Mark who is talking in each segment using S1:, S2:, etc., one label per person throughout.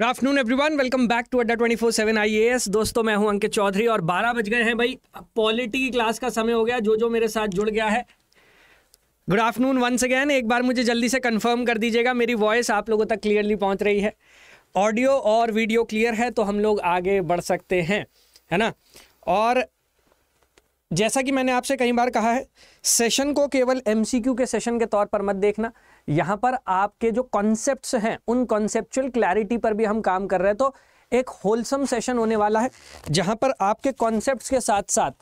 S1: Good afternoon everyone welcome back to Adda twenty four seven आई दोस्तों, मैं हूँ अंकित चौधरी और 12 बज गए हैं भाई। पॉलिटी की क्लास का समय हो गया जो जो मेरे साथ जुड़ गया है। गुड आफ्टरनून वंस अगैन एक बार मुझे जल्दी से कंफर्म कर दीजिएगा, मेरी वॉइस आप लोगों तक क्लियरली पहुँच रही है। ऑडियो और वीडियो क्लियर है तो हम लोग आगे बढ़ सकते हैं, है ना? और जैसा कि मैंने आपसे कई बार कहा है सेशन को केवल एमसीक्यू के सेशन के तौर पर मत देखना। यहाँ पर आपके जो कॉन्सेप्ट्स हैं, उन कॉन्सेप्चुअल क्लैरिटी पर भी हम काम कर रहे हैं तो एक होलसम सेशन होने वाला है, जहाँ पर आपके कॉन्सेप्ट्स के साथ साथ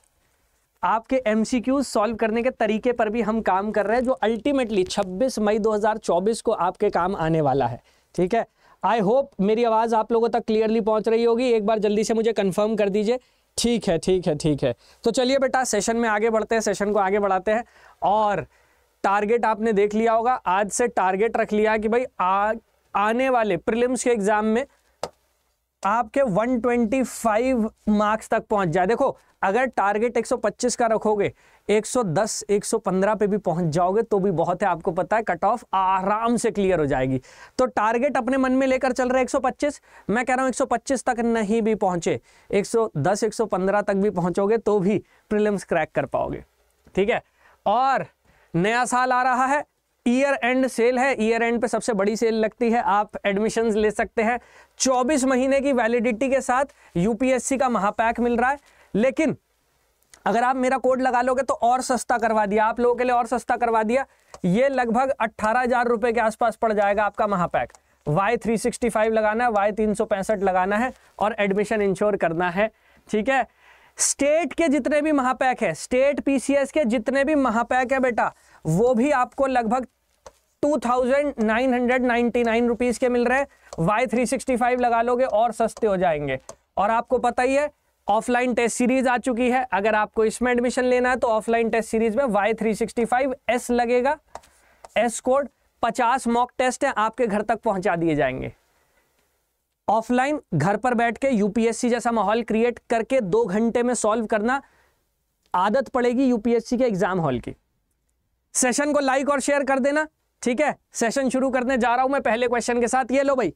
S1: आपके एमसीक्यू सॉल्व करने के तरीके पर भी हम काम कर रहे हैं, जो अल्टीमेटली 26 मई 2024 को आपके काम आने वाला है। ठीक है? आई होप मेरी आवाज़ आप लोगों तक क्लियरली पहुँच रही होगी। एक बार जल्दी से मुझे कंफर्म कर दीजिए। ठीक है ठीक है ठीक है। तो चलिए बेटा सेशन में आगे बढ़ते हैं सेशन को आगे बढ़ाते हैं। और टारगेट आपने देख लिया होगा। आज से टारगेट रख लिया कि भाई आ, आने वाले प्रीलिम्स के एग्ज़ाम में आपके 125 मार्क्स तक पहुँच जाए। देखो अगर टारगेट 125 का रखोगे 110 115 पे भी पहुँच जाओगे तो भी बहुत है। आपको पता है कट ऑफ़ आराम से क्लियर हो जाएगी। तो टारगेट अपने मन में लेकर चल रहे 125 मैं कह रहा हूँ 125 तक नहीं भी पहुँचे 110 115 तक भी पहुंचोगे तो भी प्रीलिम्स क्रैक कर पाओगे। ठीक है? और नया साल आ रहा है ईयर एंड सेल है ईयर एंड पे सबसे बड़ी सेल लगती है, आप एडमिशन ले सकते हैं। 24 महीने की वैलिडिटी के साथ यूपीएससी का महापैक मिल रहा है, लेकिन अगर आप मेरा कोड लगा लोगे तो और सस्ता करवा दिया, आप लोगों के लिए और सस्ता करवा दिया। ये लगभग अट्ठारह हज़ार रुपए के आसपास पड़ जाएगा आपका महापैक। वाई थ्री सिक्सटी फाइव लगाना है वाई तीन सौ पैंसठ लगाना है और एडमिशन इंश्योर करना है, ठीक है? स्टेट के जितने भी महापैक है, स्टेट पीसीएस के जितने भी महापैक है बेटा, वो भी आपको लगभग two thousand nine hundred ninety nine rupees के मिल रहे हैं। वाई थ्री सिक्सटी फाइव लगा लोगे और सस्ते हो जाएँगे। और आपको पता ही है, ऑफलाइन टेस्ट सीरीज़ आ चुकी है। अगर आपको इसमें एडमिशन लेना है तो ऑफलाइन टेस्ट सीरीज़ में Y three sixty five S लगेगा। एस कोड पचास मॉक टेस्ट है, आपके घर तक पहुँचा दिए जाएँगे। ऑफलाइन घर पर बैठ के यूपीएससी जैसा माहौल क्रिएट करके दो घंटे में सॉल्व करना आदत पड़ेगी यूपीएससी के एग्ज़ाम हॉल की। सेशन को लाइक और शेयर कर देना, ठीक है? सेशन शुरू करने जा रहा हूँ मैं पहले क्वेश्चन के साथ। ये लो भाई,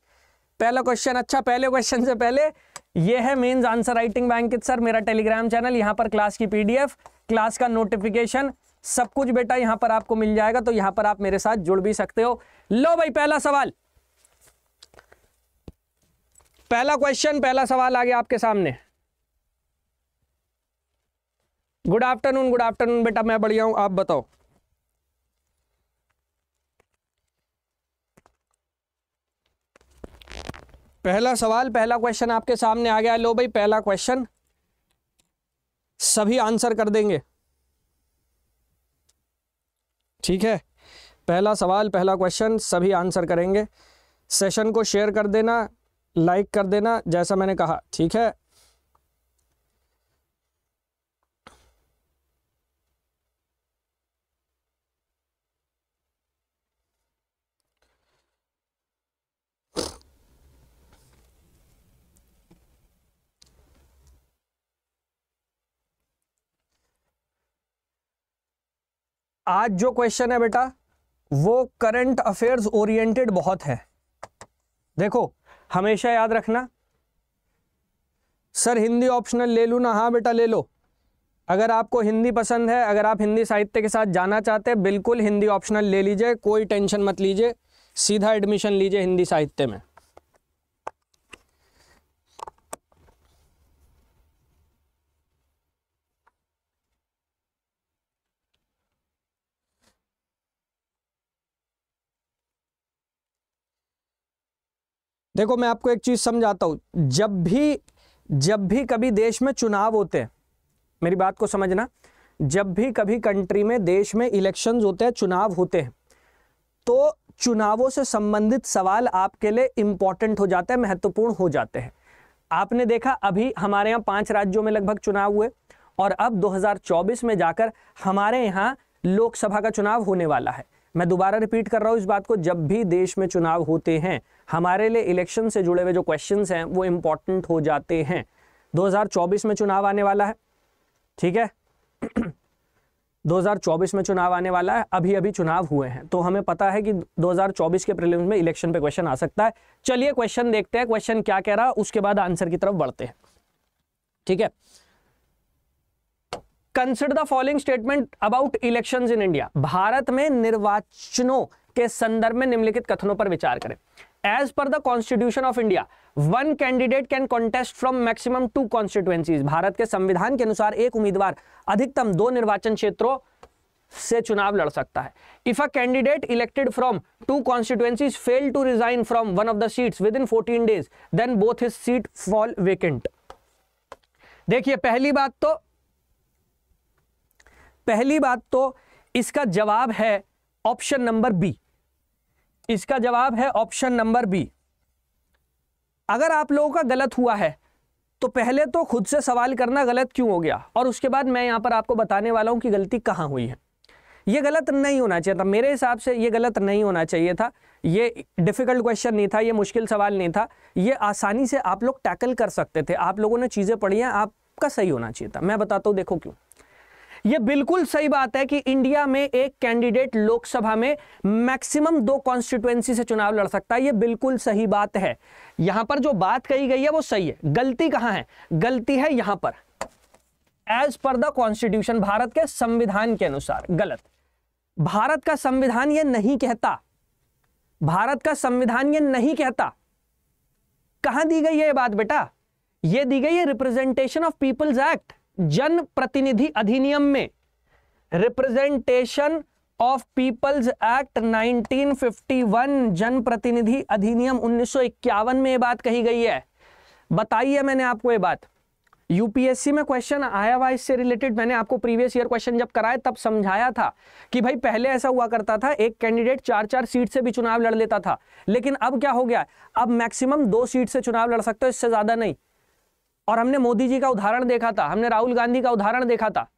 S1: पहला क्वेश्चन अच्छा पहले क्वेश्चन से पहले। ये है mains answer writing bank sir मेरा टेलीग्राम चैनल यहाँ पर क्लास की पीडीएफ क्लास का नोटिफिकेशन सब कुछ बेटा यहाँ पर आपको मिल जाएगा तो यहाँ पर आप मेरे साथ जुड़ भी सकते हो। लो भाई, पहला सवाल। पहला क्वेश्चन पहला सवाल आ गया आपके सामने। गुड आफ्टरनून गुड आफ्टरनून बेटा, मैं बढ़िया हूँ, आप बताओ। पहला सवाल, पहला क्वेश्चन आपके सामने आ गया। लो भाई, पहला क्वेश्चन सभी आंसर कर देंगे। ठीक है? पहला सवाल, पहला क्वेश्चन सभी आंसर करेंगे। सेशन को शेयर कर देना। लाइक कर देना जैसा मैंने कहा, ठीक है? आज जो क्वेश्चन है बेटा, वो करंट अफेयर्स ओरिएंटेड बहुत है। देखो हमेशा याद रखना। सर, हिंदी ऑप्शनल ले लूँ ना? हाँ बेटा, ले लो। अगर आपको हिंदी पसंद है, अगर आप हिंदी साहित्य के साथ जाना चाहते हैं, बिल्कुल हिंदी ऑप्शनल ले लीजिए, कोई टेंशन मत लीजिए। सीधा एडमिशन लीजिए हिंदी साहित्य में। देखो, मैं आपको एक चीज़ समझाता हूँ। जब भी जब भी कभी देश में चुनाव होते हैं, मेरी बात को समझना, जब भी कभी कंट्री में देश में इलेक्शंस होते हैं, चुनाव होते हैं तो चुनावों से संबंधित सवाल आपके लिए इंपॉर्टेंट हो जाते हैं, महत्वपूर्ण हो जाते हैं। आपने देखा, अभी हमारे यहाँ पाँच राज्यों में लगभग चुनाव हुए, और अब 2024 में जाकर हमारे यहाँ लोकसभा का चुनाव होने वाला है। मैं दोबारा रिपीट कर रहा हूँ इस बात को, जब भी देश में चुनाव होते हैं, हमारे लिए इलेक्शन से जुड़े हुए जो क्वेश्चंस हैं, वो इंपॉर्टेंट हो जाते हैं। 2024 में चुनाव आने वाला है, ठीक है? 2024 में चुनाव आने वाला है अभी अभी चुनाव हुए हैं। तो हमें पता है कि 2024 के प्रीलिम्स में इलेक्शन पे क्वेश्चन आ सकता है। चलिए क्वेश्चन देखते हैं क्वेश्चन क्या कह रहा है उसके बाद आंसर की तरफ़ बढ़ते हैं। ठीक है? Consider the following statement about election in India Bharat में निर्वाचनों के संदर्भ में निम्नलिखित कथनों पर विचार करें। As per the constitution of India one candidate can contest from maximum two constituencies Bharat के संविधान के अनुसार एक उम्मीदवार अधिकतम दो निर्वाचन क्षेत्रों से चुनाव लड़ सकता है। If a candidate elected from two constituencies fail to resign from one of the seats within fourteen days then both his seat fall vacant देखिए, पहली बात तो पहली बात तो इसका जवाब है ऑप्शन नंबर बी। इसका जवाब है ऑप्शन नंबर बी। अगर आप लोगों का गलत हुआ है तो पहले तो खुद से सवाल करना गलत क्यों हो गया? और उसके बाद मैं यहाँ पर आपको बताने वाला हूँ कि गलती कहाँ हुई है। ये गलत नहीं होना चाहिए था। मेरे हिसाब से ये गलत नहीं होना चाहिए था। ये डिफ़िकल्ट क्वेश्चन नहीं था, ये मुश्किल सवाल नहीं था। ये आसानी से आप लोग टैकल कर सकते थे। आप लोगों ने चीज़ें पढ़ी हैं, आपका सही होना चाहिए था। मैं बताता हूँ, देखो क्यों। यह बिल्कुल सही बात है कि इंडिया में एक कैंडिडेट लोकसभा में मैक्सिमम दो कॉन्स्टिट्युएंसी से चुनाव लड़ सकता है यह बिल्कुल सही बात है। यहाँ पर जो बात कही गई है, वो सही है। गलती कहाँ है? गलती है यहाँ पर। As per the constitution Bharat के संविधान के अनुसार, गलत। भारत का संविधान यह नहीं कहता। भारत का संविधान यह नहीं कहता। कहाँ दी गई है यह बात बेटा? यह दी गई है रिप्रेजेंटेशन ऑफ़ पीपल्स एक्ट जन प्रतिनिधि अधिनियम में रिप्रेजेंटेशन ऑफ़ पीपल्स एक्ट 1951 जन प्रतिनिधि अधिनियम उन्नीस सौ इक्यावन में यह बात कही गई है। बताइए मैंने आपको ये बात। यूपीएससी में क्वेश्चन आया हुआ इससे रिलेटेड मैंने आपको प्रीवियस ईयर क्वेश्चन जब कराया तब समझाया था कि भाई पहले ऐसा हुआ करता था, एक कैंडिडेट चार चार सीट से भी चुनाव लड़ लेता था, लेकिन अब क्या हो गया? अब मैक्सिमम दो सीट से चुनाव लड़ सकते हो, इससे ज़्यादा नहीं। और हमने मोदी जी का उदाहरण देखा था, हमने राहुल गांधी का उदाहरण देखा था।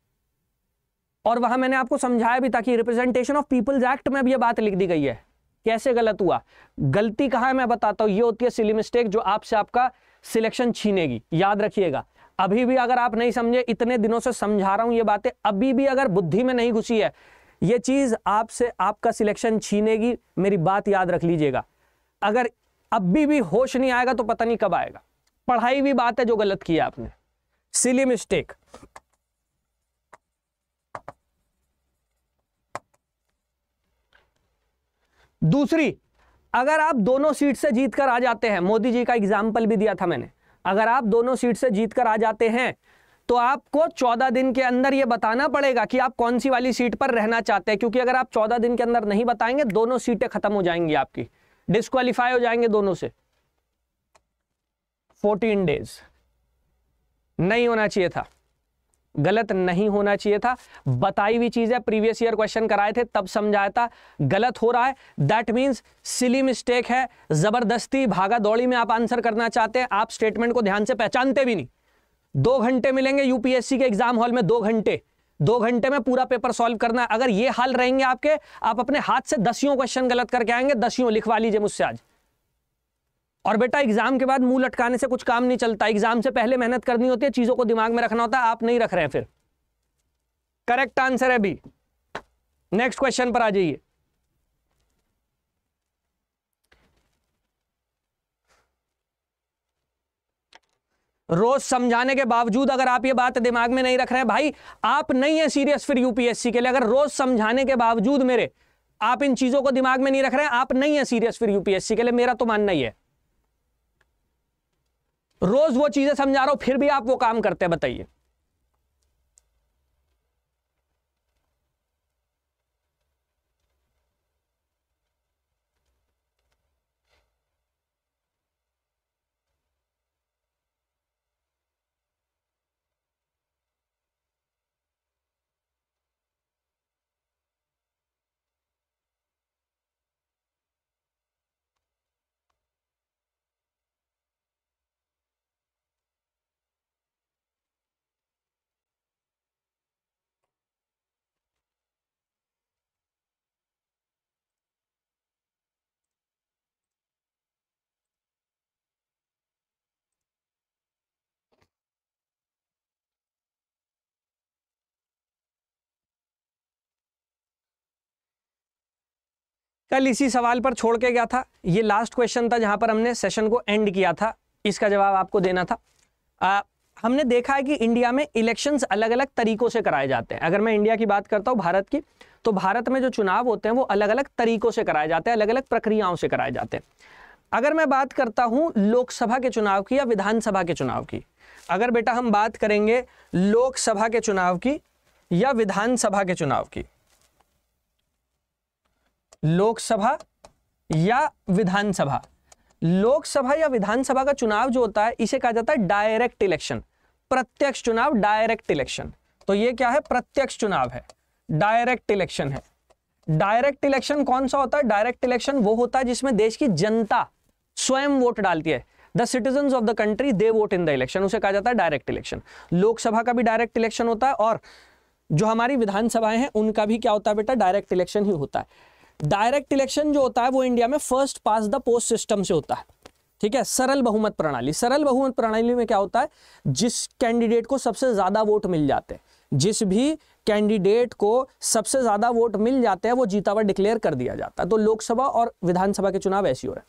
S1: और वहाँ मैंने आपको समझाया भी था कि रिप्रेजेंटेशन ऑफ़ पीपल्स एक्ट में भी यह बात लिख दी गई है। कैसे गलत हुआ? गलती कहाँ है मैं बताता हूँ। ये होती है सिली मिस्टेक जो आपसे आपका सिलेक्शन छीनेगी। याद रखिएगा। अभी भी अगर आप नहीं समझे, इतने दिनों से समझा रहा हूँ ये बातें, अभी भी अगर बुद्धि में नहीं घुसी है, ये चीज़ आपसे आपका सिलेक्शन छीनेगी। मेरी बात याद रख लीजिएगा। अगर अभी भी होश नहीं आएगा तो पता नहीं कब आएगा। पढ़ाई हुई बात है जो गलत किया आपने। सिली मिस्टेक दूसरी, अगर आप दोनों सीट से जीतकर आ जाते हैं, मोदी जी का एग्ज़ाम्पल भी दिया था मैंने। अगर आप दोनों सीट से जीतकर आ जाते हैं तो आपको चौदह दिन के अंदर यह बताना पड़ेगा कि आप कौन सी वाली सीट पर रहना चाहते हैं, क्योंकि अगर आप चौदह दिन के अंदर नहीं बताएँगे, दोनों सीटें खत्म हो जाएँगी आपकी। डिस्कालीफाई हो जाएँगे दोनों से। Fourteen days. नहीं होना चाहिए था। गलत नहीं होना चाहिए था। बताई हुई चीज़ है, प्रीवियस ईयर क्वेश्चन कराए थे, तब समझाया था। गलत हो रहा है। दैट मींस सिली मिस्टेक है। ज़बरदस्ती भागा दौड़ी में आप आंसर करना चाहते हैं। आप स्टेटमेंट को ध्यान से पहचानते भी नहीं। दो घंटे मिलेंगे यूपीएससी के एग्ज़ाम हॉल में, दो घंटे। दो घंटे में पूरा पेपर सॉल्व करना। अगर ये हाल रहेंगे आपके, आप अपने हाथ से दसियों क्वेश्चन गलत करके आएँगे। दसियों लिखवा लीजिए मुझसे आज। और बेटा एग्ज़ाम के बाद मुँह लटकाने से कुछ काम नहीं चलता। एग्ज़ाम से पहले मेहनत करनी होती है, चीज़ों को दिमाग में रखना होता है, आप नहीं रख रहे हैं फिर। करेक्ट आंसर है बी नेक्स्ट क्वेश्चन पर आ जाइए। रोज समझाने के बावजूद अगर आप ये बात दिमाग में नहीं रख रहे हैं, भाई, आप नहीं है सीरियस फिर यूपीएससी के लिए। अगर रोज समझाने के बावजूद मेरे आप इन चीज़ों को दिमाग में नहीं रख रहे हैं, आप नहीं है सीरियस फिर यूपीएससी के लिए, मेरा तो मानना ही है। रोज वो चीज़ें समझा रहा हूँ फिर भी आप वो काम करते हैं बताइए। कल इसी सवाल पर छोड़ के गया था। ये लास्ट क्वेश्चन था जहाँ पर हमने सेशन को एंड किया था। इसका जवाब आपको देना था। आ, हमने देखा है कि इंडिया में इलेक्शंस अलग अलग तरीकों से कराए जाते हैं। अगर मैं इंडिया की बात करता हूँ भारत की तो भारत में जो चुनाव होते हैं वो अलग अलग तरीकों से कराए जाते हैं अलग अलग प्रक्रियाओं से कराए जाते हैं। अगर मैं बात करता हूँ लोकसभा के चुनाव की या विधानसभा के चुनाव की अगर बेटा हम बात करेंगे लोकसभा के चुनाव की या विधानसभा के चुनाव की लोकसभा या विधानसभा। लोकसभा या विधानसभा का चुनाव जो होता है, इसे कहा जाता है डायरेक्ट इलेक्शन प्रत्यक्ष चुनाव डायरेक्ट इलेक्शन तो ये क्या है? प्रत्यक्ष चुनाव है। डायरेक्ट इलेक्शन है। डायरेक्ट इलेक्शन कौन सा होता है? डायरेक्ट इलेक्शन वो होता है जिसमें देश की जनता स्वयं वोट डालती है। The citizen of the country they vote in the election उसे कहा जाता है डायरेक्ट इलेक्शन लोकसभा का भी डायरेक्ट इलेक्शन होता है और जो हमारी विधानसभाएँ हैं, उनका भी क्या होता है बेटा? डायरेक्ट इलेक्शन ही होता है। डायरेक्ट इलेक्शन जो होता है वो इंडिया में first past the post system से होता है। ठीक है? सरल बहुमत प्रणाली। सरल बहुमत प्रणाली में क्या होता है? जिस कैंडिडेट को सबसे ज़्यादा वोट मिल जाते हैं, जिस भी कैंडिडेट को सबसे ज़्यादा वोट मिल जाते हैं, वो जीता हुआ डिक्लेयर कर दिया जाता है। तो लोकसभा और विधानसभा के चुनाव ऐसी हो रहे हैं।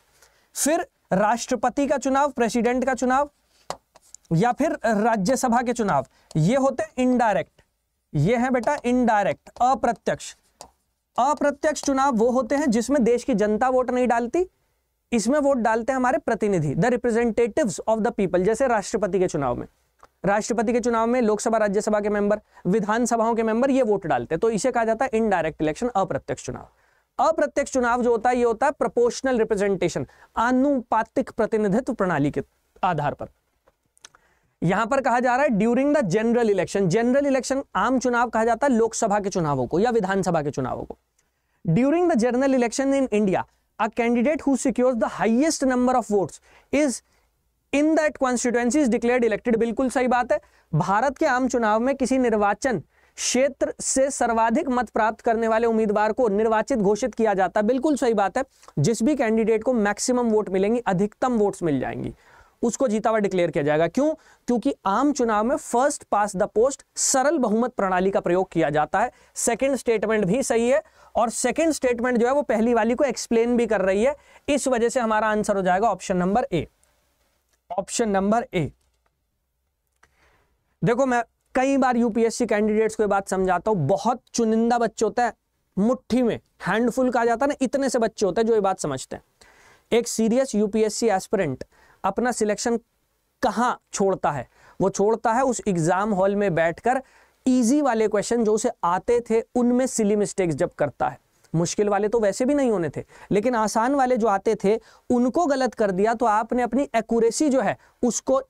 S1: फिर राष्ट्रपति का चुनाव प्रेसिडेंट का चुनाव, या फिर राज्यसभा के चुनाव, ये होते हैं इनडायरेक्ट ये है बेटा इनडायरेक्ट अप्रत्यक्ष। अप्रत्यक्ष चुनाव वो होते हैं जिसमें देश की जनता वोट नहीं डालती। इसमें वोट डालते हैं हमारे प्रतिनिधि the representatives of the people जैसे राष्ट्रपति के चुनाव में। राष्ट्रपति के चुनाव में लोकसभा, राज्यसभा के मेंबर विधानसभाओं के मेंबर ये वोट डालते हैं। तो इसे कहा जाता है इनडायरेक्ट इलेक्शन अप्रत्यक्ष चुनाव। अप्रत्यक्ष चुनाव जो होता है, ये होता है प्रोपोर्शनल रिप्रेजेंटेशन आनुपातिक प्रतिनिधित्व प्रणाली के आधार पर। यहाँ पर कहा जा रहा है during the general election general election आम चुनाव कहा जाता है लोकसभा के चुनावों को या विधानसभा के चुनावों को। During the general election in India a candidate who secures the highest number of votes is in that constituency is declared elected बिल्कुल सही बात है। भारत के आम चुनाव में किसी निर्वाचन क्षेत्र से सर्वाधिक मत प्राप्त करने वाले उम्मीदवार को निर्वाचित घोषित किया जाता है। बिल्कुल सही बात है। जिस भी कैंडिडेट को मैक्सिमम वोट मिलेंगी, अधिकतम वोट्स मिल जाएँगी। उसको जीता हुआ डिक्लेयर किया जाएगा। क्यों? क्योंकि आम चुनाव में फ़र्स्ट पास द पोस्ट सरल बहुमत प्रणाली का प्रयोग किया जाता है। सेकंड स्टेटमेंट भी सही है और सेकंड स्टेटमेंट जो है वो पहली वाली को एक्सप्लेन भी कर रही है। इस वजह से हमारा आंसर हो जाएगा option number A option number A देखो, मैं कई बार यूपीएससी कैंडिडेट्स को बात समझाता हूँ। बहुत चुनिंदा बच्चे होता है, मुट्ठी में हैंडफुल कहा जाता है ना, इतने से बच्चे होते हैं जो ये बात समझते हैं। एक सीरियस यूपीएससी एस्पिरेंट अपना सिलेक्शन कहाँ छोड़ता है? वो छोड़ता है उस एग्ज़ाम हॉल में बैठकर इजी वाले क्वेश्चन जो उसे आते थे, उनमें सिली मिस्टेक्स जब करता है। मुश्किल वाले तो वैसे भी नहीं होने थे, लेकिन आसान वाले जो आते थे, उनको गलत कर दिया तो आपने अपनी एक्यूरेसी जो है, उसको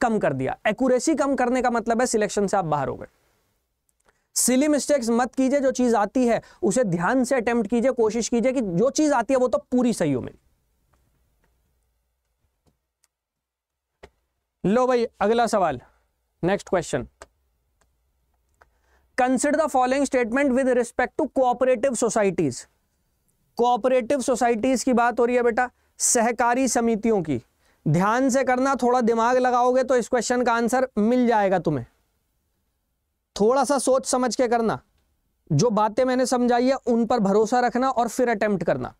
S1: कम कर दिया। एक्यूरेसी कम करने का मतलब है सिलेक्शन से आप बाहर हो गए। सिली मिस्टेक्स मत कीजिए, जो चीज़ आती है, उसे ध्यान से अटेम्प्ट कीजिए, कोशिश कीजिए कि जो चीज़ आती है वो तो पूरी सही हो मेरी। लो भाई, अगला सवाल। Next question consider the following statement with respect to cooperative societies cooperative societies की बात हो रही है बेटा, सहकारी समितियों की। ध्यान से करना, थोड़ा दिमाग लगाओगे तो इस क्वेश्चन का आंसर मिल जाएगा तुम्हें। थोड़ा सा सोच समझ के करना। जो बातें मैंने समझाई है, उन पर भरोसा रखना और फिर अटेम्प्ट करना।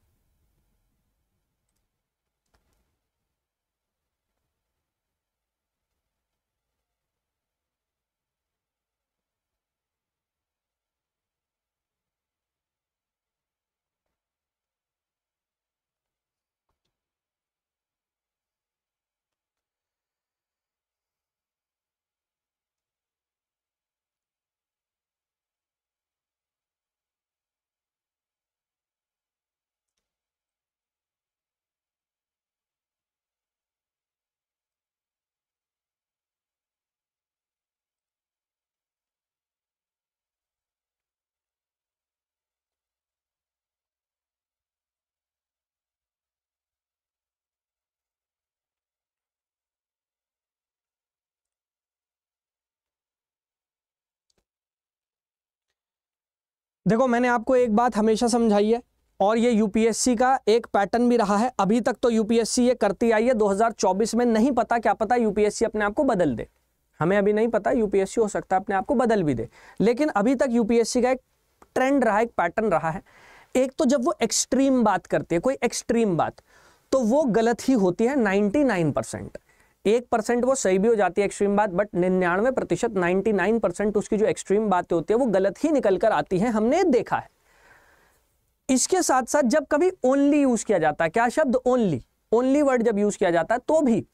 S1: देखो, मैंने आपको एक बात हमेशा समझाई है, और ये यूपीएससी का एक पैटर्न भी रहा है। अभी तक तो यूपीएससी ये करती आई है 2024 में। नहीं पता, क्या पता यूपीएससी अपने आप को बदल दे। हमें अभी नहीं पता यूपीएससी हो सकता है, अपने आप को बदल भी दे। लेकिन अभी तक यूपीएससी का एक ट्रेंड रहा, एक पैटर्न रहा है। एक तो जब वो एक्सट्रीम बात करती है, कोई एक्सट्रीम बात तो वो गलत ही होती है 99 परसेंट। एक परसेंट वो सही भी हो जाती है एक्सट्रीम बात बट निन्यानवे प्रतिशत नाइनटी परसेंट उसकी जो एक्सट्रीम बातें होती है, वो गलत ही निकल कर आती है, हमने देखा है। इसके साथ साथ जब कभी ओनली यूज़ किया जाता है, क्या शब्द ओनली ओनली वर्ड जब यूज़ किया जाता है तो भी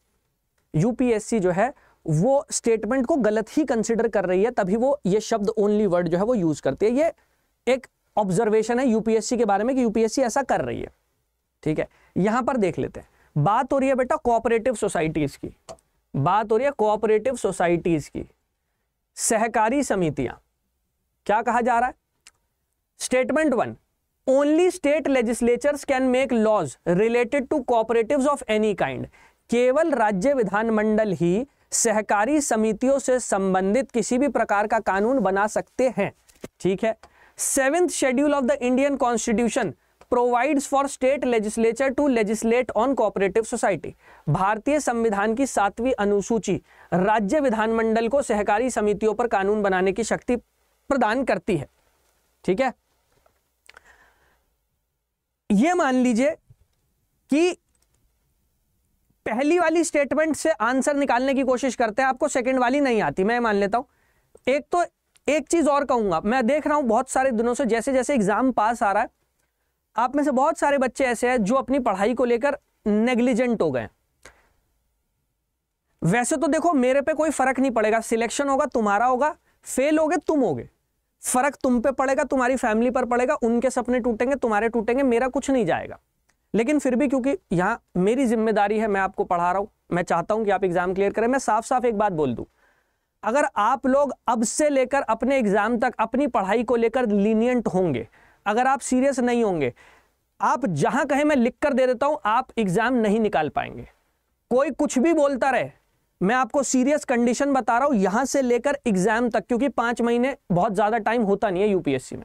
S1: यूपीएससी जो है, वो स्टेटमेंट को गलत ही कंसिडर कर रही है, तभी वो ये शब्द ओनली वर्ड जो है, वो यूज़ करती है। ये एक ऑब्जर्वेशन है यूपीएससी के बारे में कि यूपीएससी ऐसा कर रही है। ठीक है? यहाँ पर देख लेते हैं। बात हो रही है बेटा कोऑपरेटिव सोसाइटीज की। बात हो रही है कोऑपरेटिव सोसाइटीज की। सहकारी समितियाँ। क्या कहा जा रहा है? Statement one only state legislatures can make laws related to cooperatives of any kind केवल राज्य विधानमंडल ही सहकारी समितियों से संबंधित किसी भी प्रकार का कानून बना सकते हैं। ठीक है? Seventh schedule of the Indian constitution provides for state legislature to legislate on cooperative society भारतीय संविधान की सातवीं अनुसूची राज्य विधानमंडल को सहकारी समितियों पर कानून बनाने की शक्ति प्रदान करती है। ठीक है? यह मान लीजिए कि पहली वाली स्टेटमेंट से आंसर निकालने की कोशिश करते हैं, आपको सेकंड वाली नहीं आती। मैं मान लेता हूँ। एक तो एक चीज़ और कहूँगा, मैं देख रहा हूँ बहुत सारे दिनों से जैसे जैसे एग्ज़ाम पास आ रहा है आप में से बहुत सारे बच्चे ऐसे हैं जो अपनी पढ़ाई को लेकर नेग्लिजेंट हो गए वैसे तो देखो, मेरे पे कोई फ़र्क नहीं पड़ेगा। सिलेक्शन होगा, तुम्हारा होगा। फेल होगे, तुम होगे। फ़र्क तुम पे पड़ेगा, तुम्हारी फैमिली पर पड़ेगा, उनके सपने टूटेंगे, तुम्हारे टूटेंगे, मेरा कुछ नहीं जाएगा। लेकिन फिर भी क्योंकि यहाँ मेरी ज़िम्मेदारी है, मैं आपको पढ़ा रहा हूँ, मैं चाहता हूँ कि आप एग्ज़ाम क्लियर करें, मैं साफ़ साफ़ एक बात बोल दूँ। अगर आप लोग अब से लेकर अपने एग्ज़ाम तक अपनी पढ़ाई को लेकर लीनियंट होंगे अगर आप सीरियस नहीं होंगे, आप जहाँ कहें मैं लिख कर दे देता हूँ, आप एग्ज़ाम नहीं निकाल पाएँगे। कोई कुछ भी बोलता रहे, मैं आपको सीरियस कंडीशन बता रहा हूँ, यहाँ से लेकर एग्ज़ाम तक, क्योंकि पाँच महीने बहुत ज़्यादा टाइम होता नहीं है यूपीएससी में।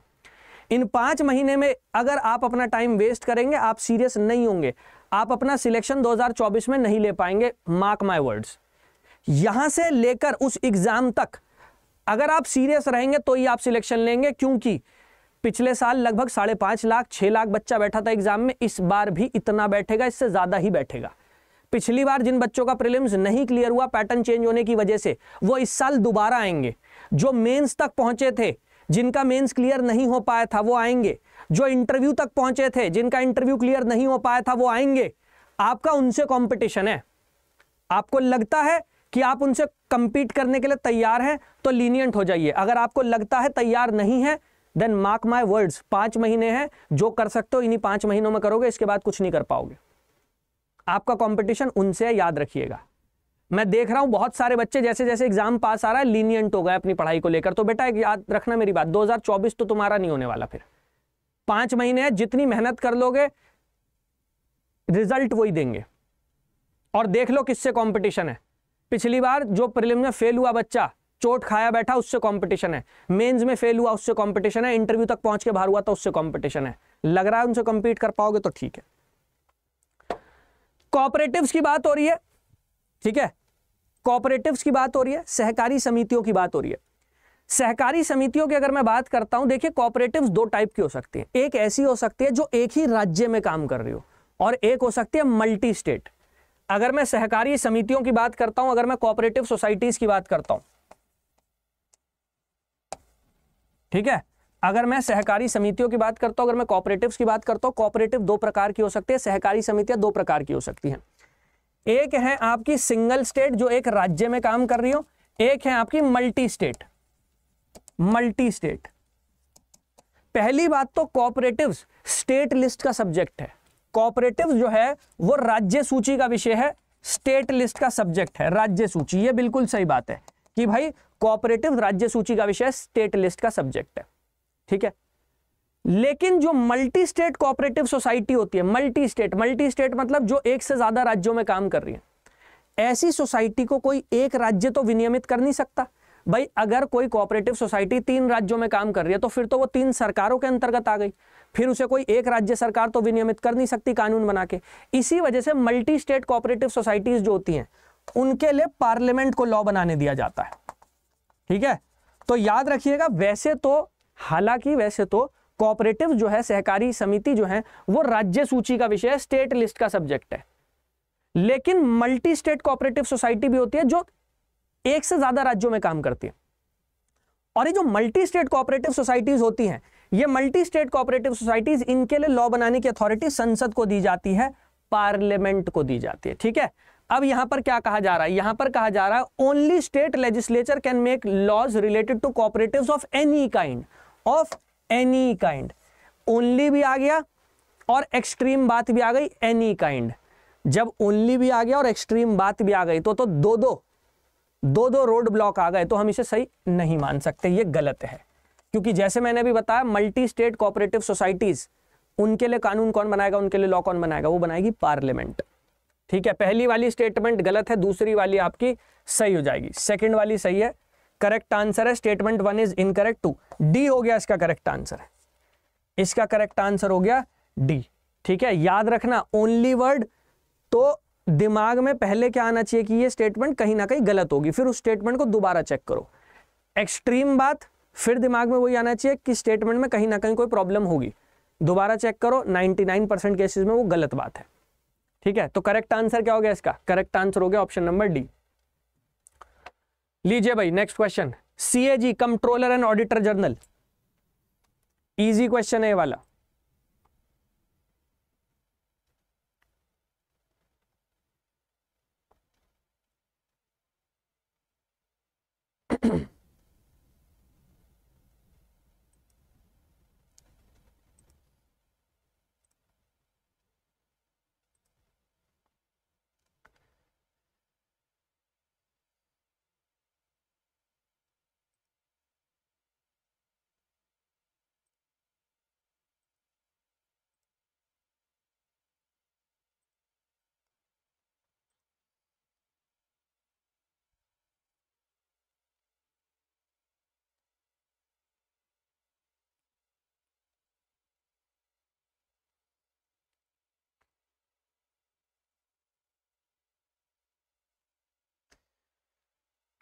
S1: इन पाँच महीने में अगर आप अपना टाइम वेस्ट करेंगे, आप सीरियस नहीं होंगे, आप अपना सिलेक्शन 2024 में नहीं ले पाएँगे, मार्क माय वर्ड्स। यहाँ से लेकर उस एग्ज़ाम तक, अगर आप सीरियस रहेंगे तो ही आप सिलेक्शन लेंगे, क्योंकि पिछले साल लगभग साढ़े पाँच लाख, छह लाख बच्चा बैठा था एग्ज़ाम में, इस बार भी इतना बैठेगा, इससे ज़्यादा ही बैठेगा। पिछली बार जिन बच्चों का प्रीलिम्स नहीं क्लियर हुआ, पैटर्न चेंज होने की वजह से, वो इस साल दोबारा आएँगे। जो मेंस तक पहुँचे थे, जिनका मेंस क्लियर नहीं हो पाया था, वो आएँगे। जो इंटरव्यू तक पहुँचे थे, जिनका इंटरव्यू क्लियर नहीं हो पाया था, वो आएँगे। आपका उनसे कंपटीशन है। आपको लगता है कि आप उनसे कंपीट करने के लिए तैयार हैं तो लीनियंट हो जाइए। अगर आपको लगता है तैयार नहीं है देन मार्क माई वर्ड्स पाँच महीने हैं, जो कर सकते हो, इन्हीं पाँच महीनों में करोगे, इसके बाद कुछ नहीं कर पाओगे। आपका कंपटीशन उनसे याद रखिएगा। मैं देख रहा हूँ बहुत सारे बच्चे जैसे जैसे एग्ज़ाम पास आ रहा है लीनियंट हो गए अपनी पढ़ाई को लेकर। तो बेटा याद रखना मेरी बात। 2024 तो तुम्हारा नहीं होने वाला फिर। पाँच महीने है, जितनी मेहनत कर लोगे रिज़ल्ट वही देंगे। और देख लो किससे कंपटीशन है। पिछली बार जो प्रिलिम में फेल हुआ बच्चा चोट खाया बैठा, उससे कंपटीशन है। मेंस में फेल हुआ, उससे कंपटीशन है। इंटरव्यू तक पहुँच के बाहर हुआ तो उससे कंपटीशन है। लग रहा है उनसे कंपीट कर पाओगे तो ठीक है। कोऑपरेटिव्स की बात हो रही है, ठीक है? कोऑपरेटिव्स की बात हो रही है, सहकारी समितियों की बात हो रही है। सहकारी समितियों की अगर मैं बात करता हूँ, देखिए कोऑपरेटिव्स दो टाइप की हो सकती है। एक ऐसी हो सकती है जो एक ही राज्य में काम कर रही हो, और एक हो सकती है मल्टी स्टेट अगर मैं सहकारी समितियों की बात करता हूँ, अगर मैं कॉपरेटिव सोसाइटीज की बात करता हूँ ठीक है? अगर मैं सहकारी समितियों की बात करता हूँ, अगर मैं कोऑपरेटिव्स की बात करता हूँ कोऑपरेटिव दो प्रकार की हो सकती है, सहकारी समितियाँ दो प्रकार की हो सकती हैं। एक है आपकी सिंगल स्टेट जो एक राज्य में काम कर रही हो, एक है आपकी मल्टी स्टेट मल्टी स्टेट पहली बात तो कॉपरेटिव स्टेट लिस्ट का सब्जेक्ट है। कॉपरेटिव जो है, वो राज्य सूची का विषय है स्टेट लिस्ट का सब्जेक्ट है, राज्य सूची, ये बिल्कुल सही बात है कि भाई कोऑपरेटिव राज्य सूची का विषय स्टेट लिस्ट का सब्जेक्ट है। ठीक है? लेकिन जो मल्टी स्टेट कोऑपरेटिव सोसाइटी होती है मल्टी स्टेट मल्टी स्टेट मतलब जो एक से ज़्यादा राज्यों में काम कर रही है। ऐसी सोसाइटी को कोई एक राज्य तो विनियमित कर नहीं सकता। भाई, अगर कोई कोऑपरेटिव सोसाइटी तीन राज्यों में काम कर रही है तो फिर तो वो तीन सरकारों के अंतर्गत आ गई। फिर उसे कोई एक राज्य सरकार तो विनियमित कर नहीं सकती कानून बना के। इसी वजह से मल्टी स्टेट कोऑपरेटिव सोसाइटीज जो होती हैं, उनके लिए पार्लियामेंट को लॉ बनाने दिया जाता है। ठीक है? तो याद रखिएगा, वैसे तो हालाँकि वैसे तो कोऑपरेटिव जो है, सहकारी समिति जो है, वो राज्य सूची का विषय है स्टेट लिस्ट का सब्जेक्ट है। लेकिन मल्टी स्टेट कोऑपरेटिव सोसाइटी भी होती है, जो एक से ज़्यादा राज्यों में काम करती है। और ये जो मल्टी स्टेट कोऑपरेटिव सोसाइटीज होती हैं, ये मल्टी स्टेट कोऑपरेटिव सोसाइटीज इनके लिए लॉ बनाने की अथॉरिटी संसद को दी जाती है पार्लियामेंट को दी जाती है, ठीक है? अब यहाँ पर क्या कहा जा रहा है? यहाँ पर कहा जा रहा है only state legislature can make laws related to cooperatives of any kind of any kind only भी आ गया और एक्सट्रीम बात भी आ गई एनी काइंड जब ओनली भी आ गया और एक्सट्रीम बात भी आ गई तो तो दो दो दो दो रोड ब्लॉक आ गए तो हम इसे सही नहीं मान सकते, ये गलत है. क्योंकि जैसे मैंने अभी बताया मल्टी स्टेट कोऑपरेटिव सोसाइटीज उनके लिए कानून कौन बनाएगा, उनके लिए लॉ कौन बनाएगा? वो बनाएगी पार्लियामेंट ठीक है? पहली वाली स्टेटमेंट गलत है, दूसरी वाली आपकी सही हो जाएगी। सेकंड वाली सही है करेक्ट आंसर है statement one is incorrect two D हो गया इसका करेक्ट आंसर है। इसका करेक्ट आंसर हो गया डी ठीक है? याद रखना ओनली वर्ड तो दिमाग में पहले क्या आना चाहिए कि ये स्टेटमेंट कहीं ना कहीं गलत होगी। फिर उस स्टेटमेंट को दोबारा चेक करो। एक्सट्रीम बात, फिर दिमाग में वही आना चाहिए कि स्टेटमेंट में कहीं ना कहीं कोई प्रॉब्लम होगी। दोबारा चेक करो 99 परसेंट केसेस में वो गलत बात है। ठीक है? तो करेक्ट आंसर क्या हो गया इसका? करेक्ट आंसर हो गया ऑप्शन नंबर डी लीजिए भाई next question CAG controller and auditor general easy question है वाला.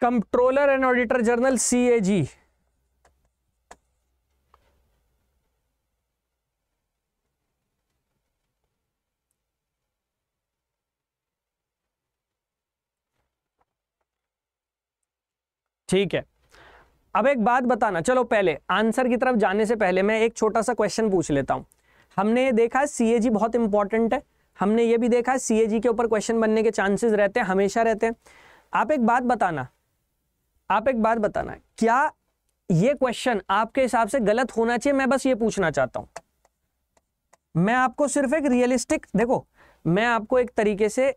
S1: Controller and auditor general CAG ठीक है। अब एक बात बताना, चलो पहले, आंसर की तरफ़ जाने से पहले मैं एक छोटा सा क्वेश्चन पूछ लेता हूँ। हमने ये देखा सीएजी बहुत इंपॉर्टेंट है। हमने ये भी देखा सीएजी के ऊपर क्वेश्चन बनने के चांसेस रहते हैं, हमेशा रहते हैं। आप एक बात बताना आप एक बात बताना, क्या ये क्वेश्चन आपके हिसाब से गलत होना चाहिए? मैं बस ये पूछना चाहता हूँ। मैं आपको सिर्फ़ एक रियलिस्टिक देखो, मैं आपको एक तरीके से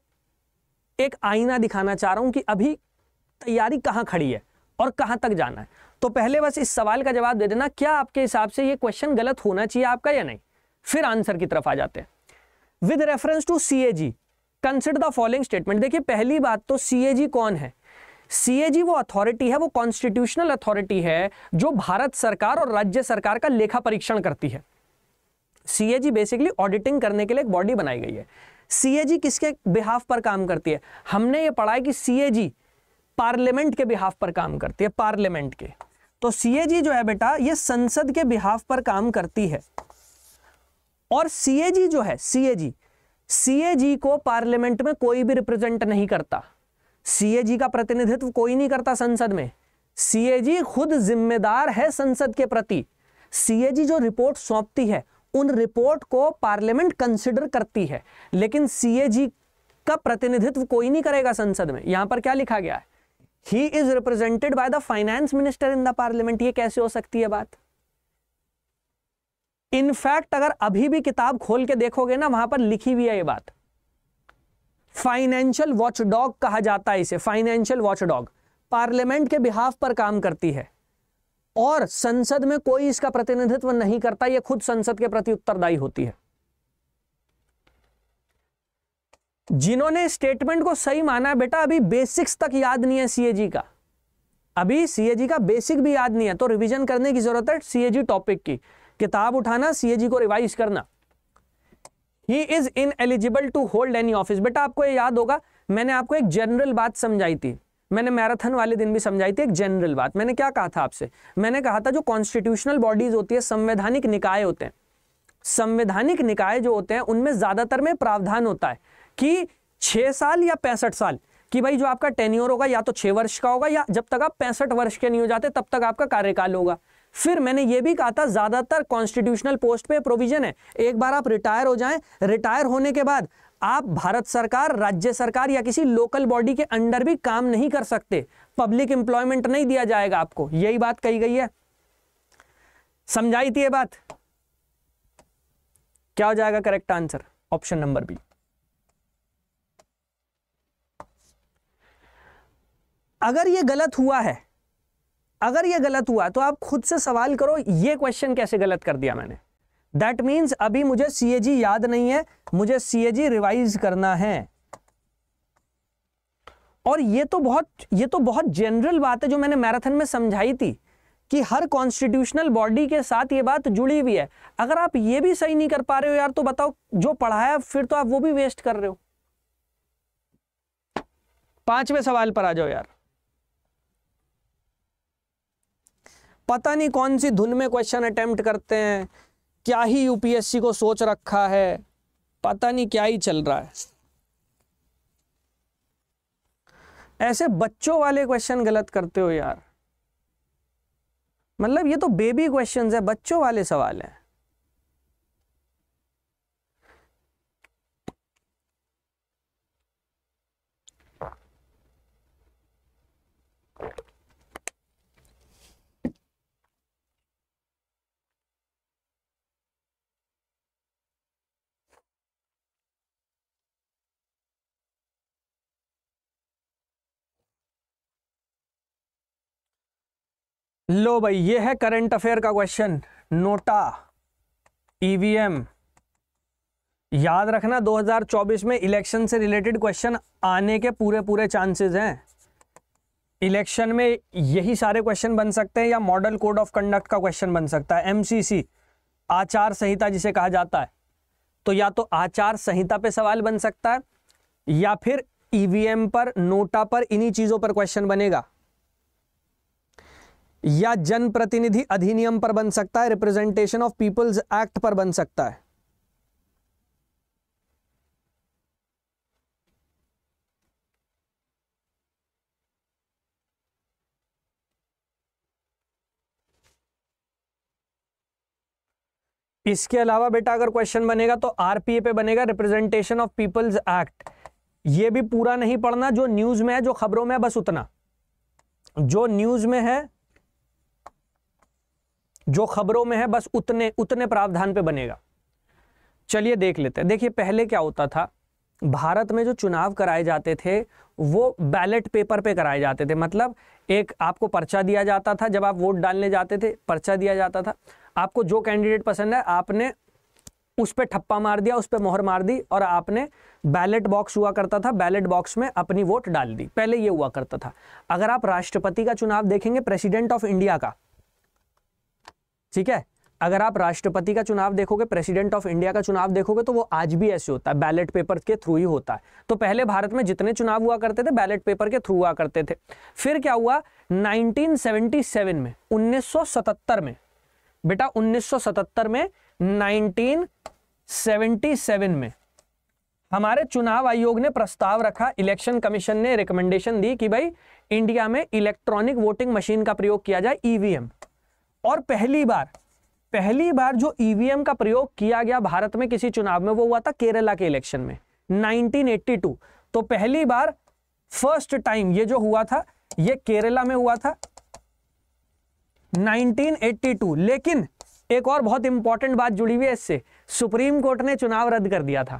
S1: एक आईना दिखाना चाह रहा हूँ कि अभी तैयारी कहाँ खड़ी है और कहाँ तक जाना है। तो पहले बस इस सवाल का जवाब दे देना, क्या आपके हिसाब से ये क्वेश्चन गलत होना चाहिए आपका या नहीं? फिर आंसर की तरफ़ आ जाते हैं। With reference to CAG consider the following statement देखिए, पहली बात तो सीएजी कौन है? सीएजी वो अथॉरिटी है, वो कॉन्स्टिट्यूशनल अथॉरिटी है, जो भारत सरकार और राज्य सरकार का लेखा परीक्षण करती है। सीएजी बेसिकली ऑडिटिंग करने के लिए एक बॉडी बनाई गई है। सीएजी किसके बिहाफ पर काम करती है? हमने ये पढ़ा है कि सीएजी पार्लियामेंट के बिहाफ पर काम करती है पार्लियामेंट के। तो सीएजी जो है बेटा, ये संसद के बिहाफ पर काम करती है। और सीएजी जो है सीएजी सीएजी को पार्लियामेंट में कोई भी रिप्रेजेंट नहीं करता। सीएजी का प्रतिनिधित्व कोई नहीं करता संसद में। सीएजी खुद जिम्मेदार है संसद के प्रति। सीएजी जो रिपोर्ट सौंपती है, उन रिपोर्ट को पार्लियामेंट कंसिडर करती है। लेकिन सीएजी का प्रतिनिधित्व कोई नहीं करेगा संसद में। यहाँ पर क्या लिखा गया है? He is represented by the finance minister in the parliament ये कैसे हो सकती है बात? इनफैक्ट अगर अभी भी किताब खोल के देखोगे ना, वहाँ पर लिखी हुई है ये बात। फाइनेंशियल वॉचडॉग कहा जाता है इसे फाइनेंशियल वॉचडॉग पार्लियामेंट के बिहाफ पर काम करती है। और संसद में कोई इसका प्रतिनिधित्व नहीं करता यह खुद संसद के प्रति उत्तरदायी होती है। जिन्होंने स्टेटमेंट को सही माना, बेटा, अभी बेसिक्स तक याद नहीं है सीएजी का। अभी सीएजी का बेसिक भी याद नहीं है तो रिवीजन करने की ज़रूरत है सीएजी टॉपिक की। किताब उठाना सीएजी को रिवाइज करना। He is ineligible to hold any office बेटा, आपको ये याद होगा, मैंने आपको एक जनरल बात समझाई थी। मैंने मैराथन वाले दिन भी समझाई थी एक जनरल बात। मैंने क्या कहा था आपसे? मैंने कहा था जो कॉन्स्टिट्यूशनल बॉडीज होती है, संवैधानिक निकाय होते हैं। संवैधानिक निकाय जो होते हैं, उनमें ज़्यादातर में प्रावधान होता है कि छह साल या पैंसठ साल कि भाई जो आपका टेन्योर होगा, या तो छह वर्ष का होगा, या जब तक आप पैंसठ वर्ष के नहीं हो जाते, तब तक आपका कार्यकाल होगा। फिर मैंने ये भी कहा था, ज़्यादातर कॉन्स्टिट्यूशनल पोस्ट पे प्रोविज़न है। एक बार आप रिटायर हो जाएँ। रिटायर होने के बाद आप भारत सरकार, राज्य सरकार या किसी लोकल बॉडी के अंडर भी काम नहीं कर सकते। पब्लिक एम्प्लॉयमेंट नहीं दिया जाएगा आपको। यही बात कही गई है। समझाई थी ये बात? क्या हो जाएगा correct answer option number B अगर ये गलत हुआ है अगर ये गलत हुआ तो आप खुद से सवाल करो, ये क्वेश्चन कैसे गलत कर दिया मैंने? दैट मीन्स अभी मुझे सीएजी याद नहीं है, मुझे सीएजी रिवाइज करना है। और ये तो बहुत, ये तो बहुत जनरल बात है जो मैंने मैराथन में समझाई थी, कि हर कॉन्स्टिट्यूशनल बॉडी के साथ ये बात जुड़ी हुई है। अगर आप ये भी सही नहीं कर पा रहे हो यार तो बताओ, जो पढ़ाया, फिर तो आप वो भी वेस्ट कर रहे हो। पाँचवें सवाल पर आ जाओ यार। पता नहीं कौन सी धुन में क्वेश्चन अटैम्प्ट करते हैं। क्या ही यूपीएससी को सोच रखा है। पता नहीं क्या ही चल रहा है। ऐसे बच्चों वाले क्वेश्चन गलत करते हो यार। मतलब ये तो बेबी क्वेश्चंस है, बच्चों वाले सवाल हैं। लो भाई, ये है करंट अफेयर का क्वेश्चन नोटा ईवीएम याद रखना 2024 में इलेक्शन से रिलेटेड क्वेश्चन आने के पूरे पूरे चांसेस हैं. इलेक्शन में यही सारे क्वेश्चन बन सकते हैं या मॉडल कोड ऑफ़ कंडक्ट का क्वेश्चन बन सकता है. एमसीसी आचार संहिता जिसे कहा जाता है. तो या तो आचार संहिता पे सवाल बन सकता है या फिर ईवीएम पर, नोटा पर इन्हीं चीज़ों पर क्वेश्चन बनेगा. या जनप्रतिनिधि अधिनियम पर बन सकता है, रिप्रेजेंटेशन ऑफ़ पीपल्स एक्ट पर बन सकता है। इसके अलावा बेटा, अगर क्वेश्चन बनेगा तो आरपीए पे बनेगा, रिप्रेजेंटेशन ऑफ़ पीपल्स एक्ट। ये भी पूरा नहीं पढ़ना, जो न्यूज़ में है, जो खबरों में है, बस उतना। जो न्यूज़ में है जो खबरों में है, बस उतने उतने प्रावधान पे बनेगा। चलिए देख लेते हैं। देखिए, पहले क्या होता था? भारत में जो चुनाव कराए जाते थे, वो बैलेट पेपर पे कराए जाते थे। मतलब एक आपको पर्चा दिया जाता था, जब आप वोट डालने जाते थे, पर्चा दिया जाता था। आपको जो कैंडिडेट पसंद है, आपने उस पर ठप्पा मार दिया, उस पर मोहर मार दी और आपने बैलेट बॉक्स हुआ करता था। बैलेट बॉक्स में अपनी वोट डाल दी। पहले ये हुआ करता था। अगर आप राष्ट्रपति का चुनाव देखेंगे, प्रेसिडेंट ऑफ़ इंडिया का ठीक है? अगर आप राष्ट्रपति का चुनाव देखोगे प्रेसिडेंट ऑफ़ इंडिया का चुनाव देखोगे तो वो आज भी ऐसे होता है बैलेट पेपर के थ्रू ही होता है। तो पहले भारत में जितने चुनाव हुआ करते थे बैलेट पेपर के थ्रू हुआ करते थे। फिर क्या हुआ? 1977 में 1977 में, बेटा 1977 में 1977 में, हमारे चुनाव आयोग ने प्रस्ताव रखा इलेक्शन कमीशन ने रिकमेंडेशन दी कि भाई इंडिया में इलेक्ट्रॉनिक वोटिंग मशीन का प्रयोग किया जाए ईवीएम और पहली बार पहली बार जो ईवीएम का प्रयोग किया गया भारत में किसी चुनाव में, वो हुआ था केरला के इलेक्शन में 1982 तो पहली बार फ़र्स्ट टाइम ये जो हुआ था, ये केरला में हुआ था 1982 लेकिन एक और बहुत इंपॉर्टेंट बात जुड़ी हुई है इससे, सुप्रीम कोर्ट ने चुनाव रद्द कर दिया था।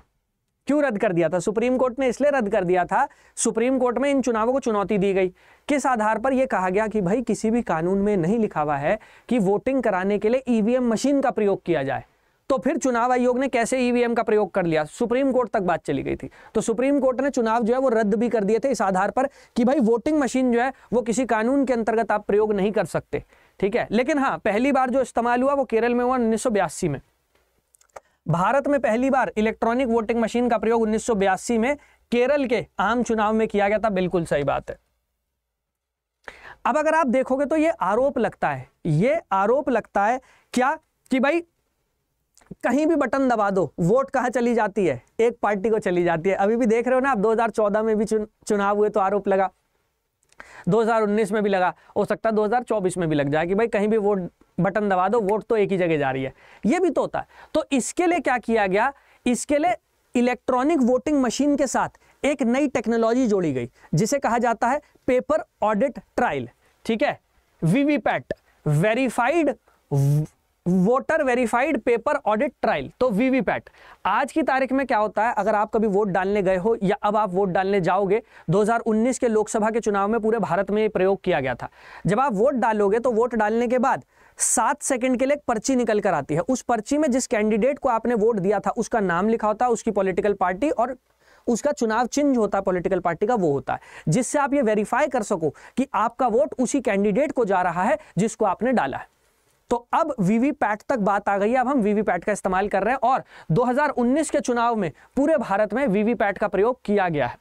S1: क्यों रद्द कर दिया था? सुप्रीम कोर्ट ने इसलिए रद्द कर दिया था, सुप्रीम कोर्ट में इन चुनावों को चुनौती दी गई। किस आधार पर यह कहा गया कि भाई किसी भी कानून में नहीं लिखा हुआ है कि वोटिंग कराने के लिए ईवीएम मशीन का प्रयोग किया जाए। तो फिर चुनाव आयोग ने कैसे ईवीएम का प्रयोग कर लिया? सुप्रीम कोर्ट तक बात चली गई थी। तो सुप्रीम कोर्ट ने चुनाव जो है वो रद्द भी कर दिए थे इस आधार पर कि भाई वोटिंग मशीन जो है वो किसी कानून के अंतर्गत आप प्रयोग नहीं कर सकते। ठीक है? लेकिन हाँ पहली बार जो इस्तेमाल हुआ वो केरल में हुआ उन्नीस सौ बयासी में। भारत में पहली बार इलेक्ट्रॉनिक वोटिंग मशीन का प्रयोग उन्नीस सौ बयासी में केरल के आम चुनाव में किया गया था। बिल्कुल सही बात है। अब अगर आप देखोगे तो ये आरोप लगता है ये आरोप लगता है क्या कि भाई कहीं भी बटन दबा दो वोट कहाँ चली जाती है? एक पार्टी को चली जाती है। अभी भी देख रहे हो ना आप 2014 में भी चुन, चुनाव हुए तो आरोप लगा। 2019 में भी लगा, हो सकता है 2024 में भी लग जाए कि भाई कहीं भी वोट, बटन दबा दो, वोट तो एक ही जगह जा रही है। ये भी तो होता है। तो इसके लिए क्या किया गया? इसके लिए इलेक्ट्रॉनिक वोटिंग मशीन के साथ एक नई टेक्नोलॉजी जोड़ी गई, जिसे कहा जाता है पेपर ऑडिट ट्रायल। ठीक है? VVPAT, verified voter verified paper audit trial तो वीवीपैट आज की तारीख में क्या होता है? अगर आप कभी वोट डालने गए हो या अब आप वोट डालने जाओगे 2019 के लोकसभा के चुनाव में पूरे भारत में प्रयोग किया गया था। जब आप वोट डालोगे तो वोट डालने के बाद सात सेकंड के लिए एक पर्ची निकल कर आती है। उस पर्ची में जिस कैंडिडेट को आपने वोट दिया था, उसका नाम लिखा होता है उसकी पॉलिटिकल पार्टी और उसका चुनाव चिन्ह होता है पॉलिटिकल पार्टी का, वो होता है। जिससे आप ये वेरीफाई कर सको कि आपका वोट उसी कैंडिडेट को जा रहा है जिसको आपने डाला है। तो अब वीवीपैट तक बात आ गई है। अब हम वीवीपैट का इस्तेमाल कर रहे हैं और 2019 के चुनाव में पूरे भारत में वीवीपैट का प्रयोग किया गया है।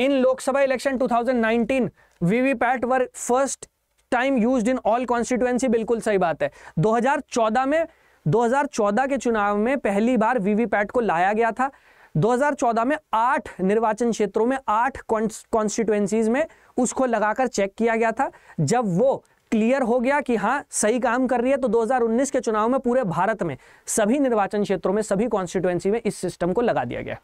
S1: In Lok Sabha election 2019 VVPAT was first time used in all constituency. बिल्कुल सही बात है। 2014 में 2014 के चुनाव में पहली बार वीवीपैट को लाया गया था। 2014 में आठ निर्वाचन क्षेत्रों में आठ कॉन्स्टिट्युएंसीज में उसको लगाकर चेक किया गया था। जब वो क्लियर हो गया कि हाँ सही काम कर रही है तो 2019 के चुनाव में पूरे भारत में सभी निर्वाचन क्षेत्रों में, सभी कॉन्स्टिट्युएंसी में इस सिस्टम को लगा दिया गया।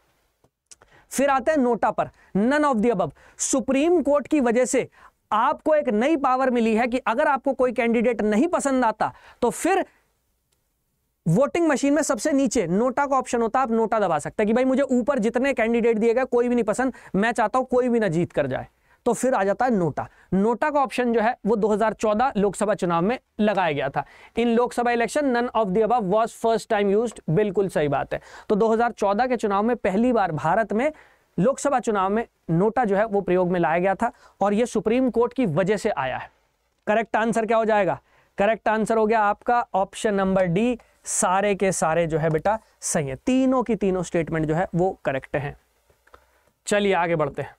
S1: फिर आते हैं नोटा पर। नन ऑफ़ दी अब सुप्रीम कोर्ट की वजह से आपको एक नई पावर मिली है कि अगर आपको कोई कैंडिडेट नहीं पसंद आता तो फिर वोटिंग मशीन में सबसे नीचे नोटा का ऑप्शन होता है आप नोटा दबा सकते हैं कि भाई मुझे ऊपर जितने कैंडिडेट दिए गए, कोई भी नहीं पसंद, मैं चाहता हूँ कोई भी ना जीत कर जाए। तो फिर आ जाता है नोटा। नोटा का ऑप्शन जो है, वो 2014 लोकसभा चुनाव में लगाया गया था। In Lok Sabha election none of the above was first time used बिल्कुल सही बात है। तो 2014 के चुनाव में पहली बार भारत में लोकसभा चुनाव में नोटा जो है, वो प्रयोग में लाया गया था और ये सुप्रीम कोर्ट की वजह से आया है। करेक्ट आंसर क्या हो जाएगा? करेक्ट आंसर हो गया आपका ऑप्शन नंबर डी सारे के सारे जो है बेटा सही है। तीनों की तीनों स्टेटमेंट जो है, वो करेक्ट हैं। चलिए आगे बढ़ते हैं।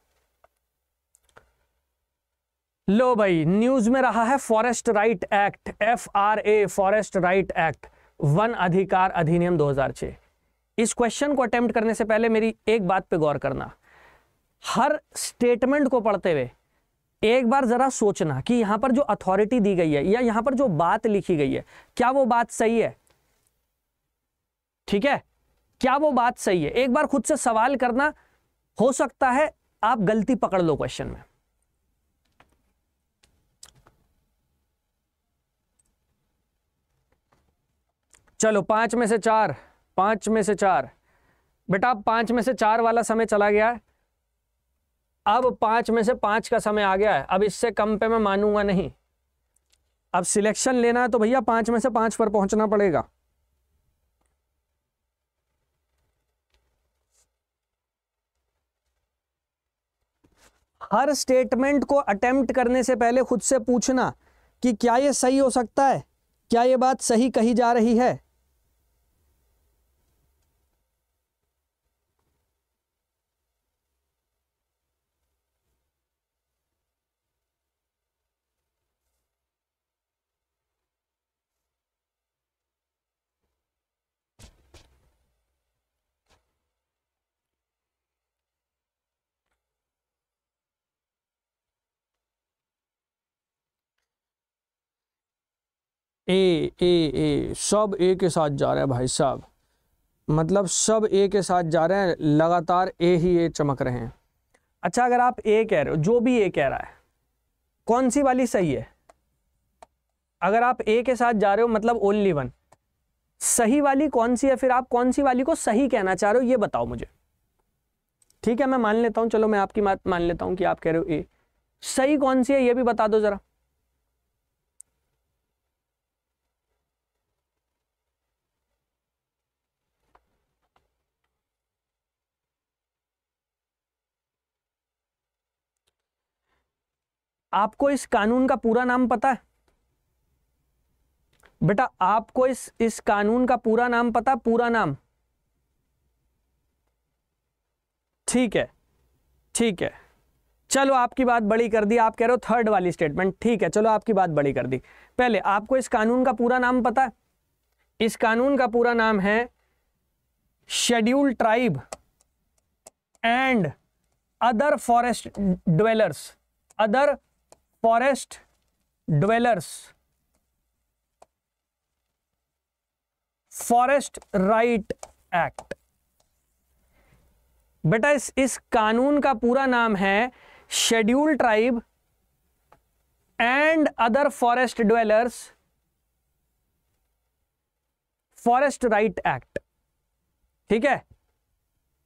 S1: लो भाई न्यूज़ में रहा है forest right act F R A forest right act one अधिकार अधिनियम 2006 इस क्वेश्चन को अटेम्प्ट करने से पहले मेरी एक बात पे गौर करना। हर स्टेटमेंट को पढ़ते हुए एक बार जरा सोचना कि यहाँ पर जो अथॉरिटी दी गई है या यहाँ पर जो बात लिखी गई है, क्या वो बात सही है? ठीक है? क्या वो बात सही है? एक बार खुद से सवाल करना, हो सकता है आप गलती पकड़ लो क्वेश्चन में। चलो, पाँच में से चार, पाँच में से चार। बेटा पाँच में से चार वाला समय चला गया है। अब पाँच में से पाँच का समय आ गया है। अब इससे कम पे मैं मानूँगा नहीं। अब सिलेक्शन लेना है तो भैया पाँच में से पाँच पर पहुँचना पड़ेगा। हर स्टेटमेंट को अटेम्प्ट करने से पहले खुद से पूछना कि क्या यह सही हो सकता है? क्या यह बात सही कही जा रही है? ए ए ए, सब ए के साथ जा रहे हैं भाई साहब। मतलब सब ए के साथ जा रहे हैं, लगातार ए ही ए चमक रहे हैं। अच्छा अगर आप ए कह रहे हो, जो भी ए कह रहा है, कौन सी वाली सही है? अगर आप ए के साथ जा रहे हो मतलब ओनली वन सही वाली कौन सी है? फिर आप कौन सी वाली को सही कहना चाह रहे हो, ये बताओ मुझे। ठीक है, मैं मान लेता हूँ, चलो मैं आपकी बात मान लेता हूँ कि आप कह रहे हो ए। सही कौन सी है, ये भी बता दो जरा। आपको इस कानून का पूरा नाम पता है? बेटा, आपको इस इस कानून का पूरा नाम पता, पूरा नाम। ठीक है ठीक है। चलो, आपकी बात बड़ी कर दी, आप कह रहे हो थर्ड वाली स्टेटमेंट ठीक है, चलो, आपकी बात बड़ी कर दी। पहले, आपको इस कानून का पूरा नाम पता है? इस कानून का पूरा नाम है schedule tribe and other forest dwellers other forest dwellers forest right act बेटा, इस इस कानून का पूरा नाम है schedule tribe and other forest dwellers forest right act ठीक है?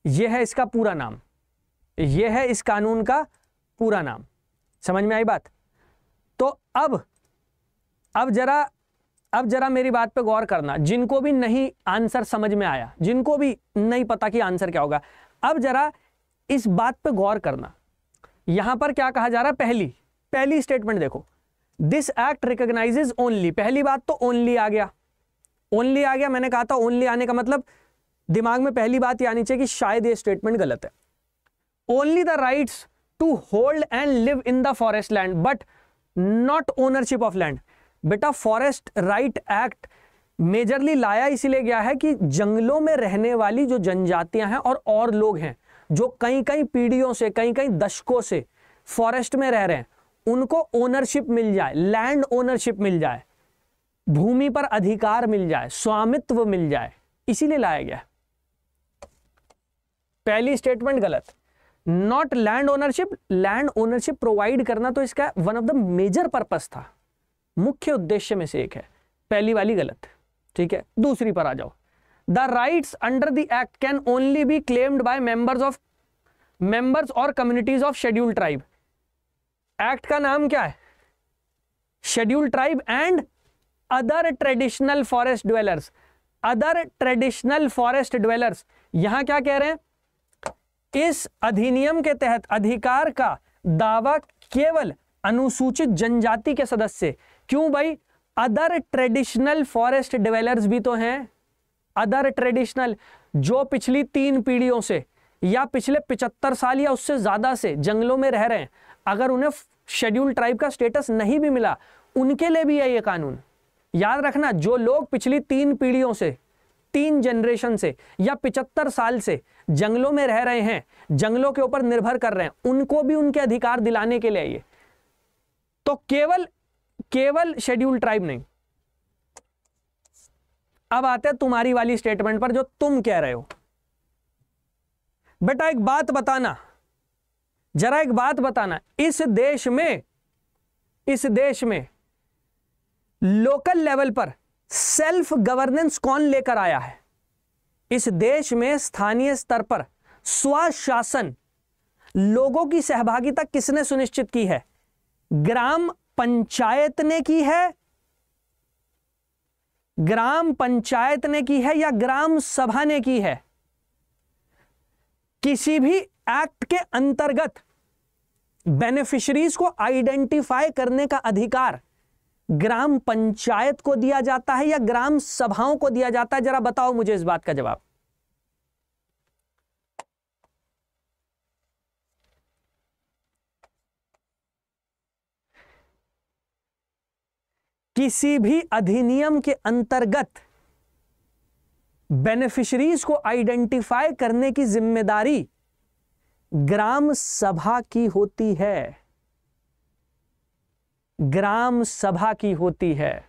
S1: यह है इसका पूरा नाम। यह है इस कानून का पूरा नाम। समझ में आई बात? अब अब जरा अब जरा मेरी बात पे गौर करना। जिनको भी नहीं आंसर समझ में आया, जिनको भी नहीं पता कि आंसर क्या होगा, अब जरा इस बात पे गौर करना। यहाँ पर क्या कहा जा रहा है? पहली पहली स्टेटमेंट देखो। दिस एक्ट रिकॉग्नाइजेज ओनली पहली बात तो ओनली आ गया। ओनली आ गया, मैंने कहा था ओनली आने का मतलब दिमाग में पहली बात ये आनी चाहिए कि शायद ये स्टेटमेंट गलत है। Only the rights to hold and live in the forest land but not ownership of land बेटा फॉरेस्ट राइट एक्ट मेजरली लाया इसीलिए गया है कि जंगलों में रहने वाली जो जनजातियाँ हैं और और लोग हैं, जो कई कई पीढ़ियों से कई कई दशकों से फॉरेस्ट में रह रहे हैं, उनको ओनरशिप मिल जाए लैंड ओनरशिप मिल जाए, भूमि पर अधिकार मिल जाए, स्वामित्व मिल जाए, इसीलिए लाया गया पहली स्टेटमेंट गलत। Not land ownership land ownership provide करना तो इसका one of the major purpose था। मुख्य उद्देश्य में से एक है। पहली वाली गलत। ठीक है? दूसरी पर आ जाओ। The rights under the act can only be claimed by members of members और communities of schedule tribe act का नाम क्या है? Schedule tribe and other traditional forest dwellers other traditional forest dwellers यहाँ क्या कह रहे हैं? इस अधिनियम के तहत अधिकार का दावा केवल अनुसूचित जनजाति के सदस्य। क्यों भाई? अदर ट्रेडिशनल फॉरेस्ट डिवेलर्स भी तो हैं। अदर ट्रेडिशनल जो पिछली तीन पीढ़ियों से या पिछले पिचहत्तर साल या उससे ज़्यादा से जंगलों में रह रहे हैं, अगर उन्हें शेड्यूल ट्राइब का स्टेटस नहीं भी मिला, उनके लिए भी है ये कानून। याद रखना, जो लोग पिछली तीन पीढ़ियों से तीन जनरेशन से या पिचहत्तर साल से जंगलों में रह रहे हैं, जंगलों के ऊपर निर्भर कर रहे हैं, उनको भी उनके अधिकार दिलाने के लिए ये तो केवल केवल शेड्यूल ट्राइब नहीं। अब आते हैं तुम्हारी वाली स्टेटमेंट पर जो तुम कह रहे हो। बेटा एक बात बताना, जरा एक बात बताना, इस देश में, इस देश में लोकल लेवल पर सेल्फ गवर्नेंस कौन लेकर आया है? इस देश में स्थानीय स्तर पर स्वशासन लोगों की सहभागिता किसने सुनिश्चित की है? ग्राम पंचायत ने की है? ग्राम पंचायत ने की है या ग्राम सभा ने की है? किसी भी एक्ट के अंतर्गत बेनिफिशरीज को आइडेंटिफाई करने का अधिकार ग्राम पंचायत को दिया जाता है या ग्राम सभाओं को दिया जाता है? जरा बताओ मुझे इस बात का जवाब। किसी भी अधिनियम के अंतर्गत बेनिफिशरीज को आइडेंटिफाई करने की ज़िम्मेदारी ग्राम सभा की होती है। ग्राम सभा की होती है।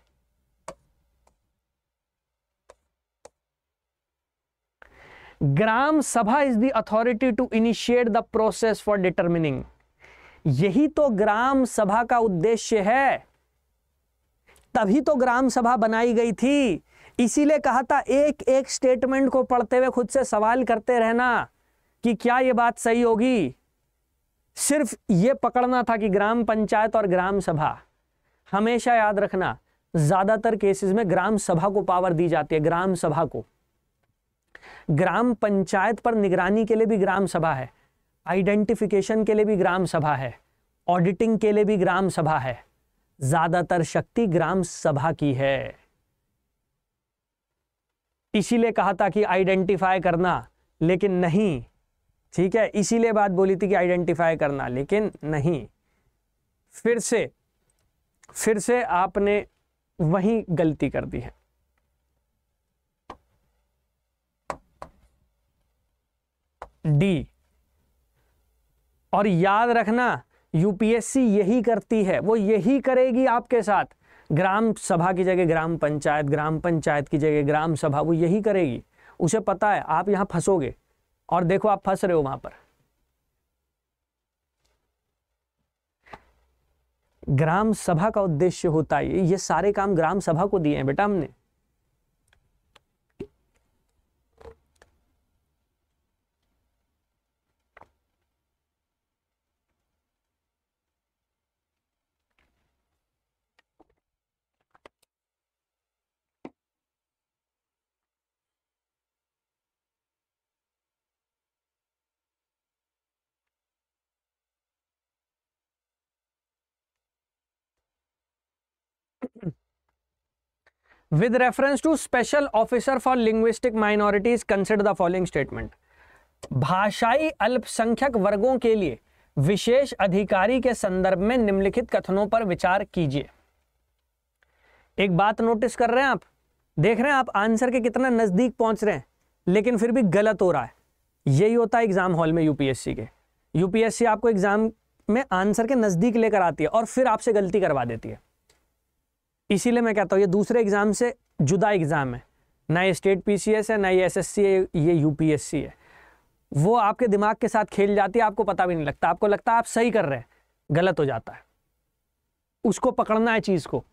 S1: Gram Sabha is the authority to initiate the process for determining यही तो ग्राम सभा का उद्देश्य है। तभी तो ग्राम सभा बनाई गई थी। इसीलिए कहा था एक एक स्टेटमेंट को पढ़ते हुए खुद से सवाल करते रहना कि क्या यह बात सही होगी? सिर्फ़ ये पकड़ना था कि ग्राम पंचायत और ग्राम सभा। हमेशा याद रखना, ज़्यादातर केसेस में ग्राम सभा को पावर दी जाती है, ग्राम सभा को। ग्राम पंचायत पर निगरानी के लिए भी ग्राम सभा है। आइडेंटिफिकेशन के लिए भी ग्राम सभा है। ऑडिटिंग के लिए भी ग्राम सभा है। ज़्यादातर शक्ति ग्राम सभा की है। इसीलिए कहा था कि आइडेंटिफाई करना, लेकिन नहीं ठीक है? इसीलिए बात बोली थी कि आइडेंटिफाई करना, लेकिन नहीं। फिर से फिर से आपने वही गलती कर दी है। डी और याद रखना यूपीएससी यही करती है। वो यही करेगी आपके साथ। ग्राम सभा की जगह, ग्राम पंचायत ग्राम पंचायत की जगह, ग्राम सभा, वो यही करेगी। उसे पता है, आप यहाँ फंसोगे। और देखो आप फंस रहे हो वहाँ पर। ग्राम सभा का उद्देश्य होता है ये सारे काम ग्राम सभा को दिए हैं बेटा हमने। With reference to special officer for linguistic minorities, consider the following statement. भाषाई अल्पसंख्यक वर्गों के लिए विशेष अधिकारी के संदर्भ में निम्नलिखित कथनों पर विचार कीजिए। एक बात नोटिस कर रहे हैं आप? देख रहे हैं आप आंसर के कितना नज़दीक पहुँच रहे हैं, लेकिन फिर भी गलत हो रहा है। यही होता है एग्ज़ाम हॉल में यूपीएससी के। यूपीएससी आपको एग्ज़ाम में आंसर के नज़दीक लेकर आती है और फिर आपसे गलती करवा देती है। इसीलिए मैं कहता हूँ, ये दूसरे एग्ज़ाम से जुदा एग्ज़ाम है। ना ये स्टेट पीसीएस है, ना ये एसएससी है, ये यूपीएससी है। वो आपके दिमाग के साथ खेल जाती है, आपको पता भी नहीं लगता। आपको लगता है आप सही कर रहे हैं, गलत हो जाता है। उसको पकड़ना है चीज़ को।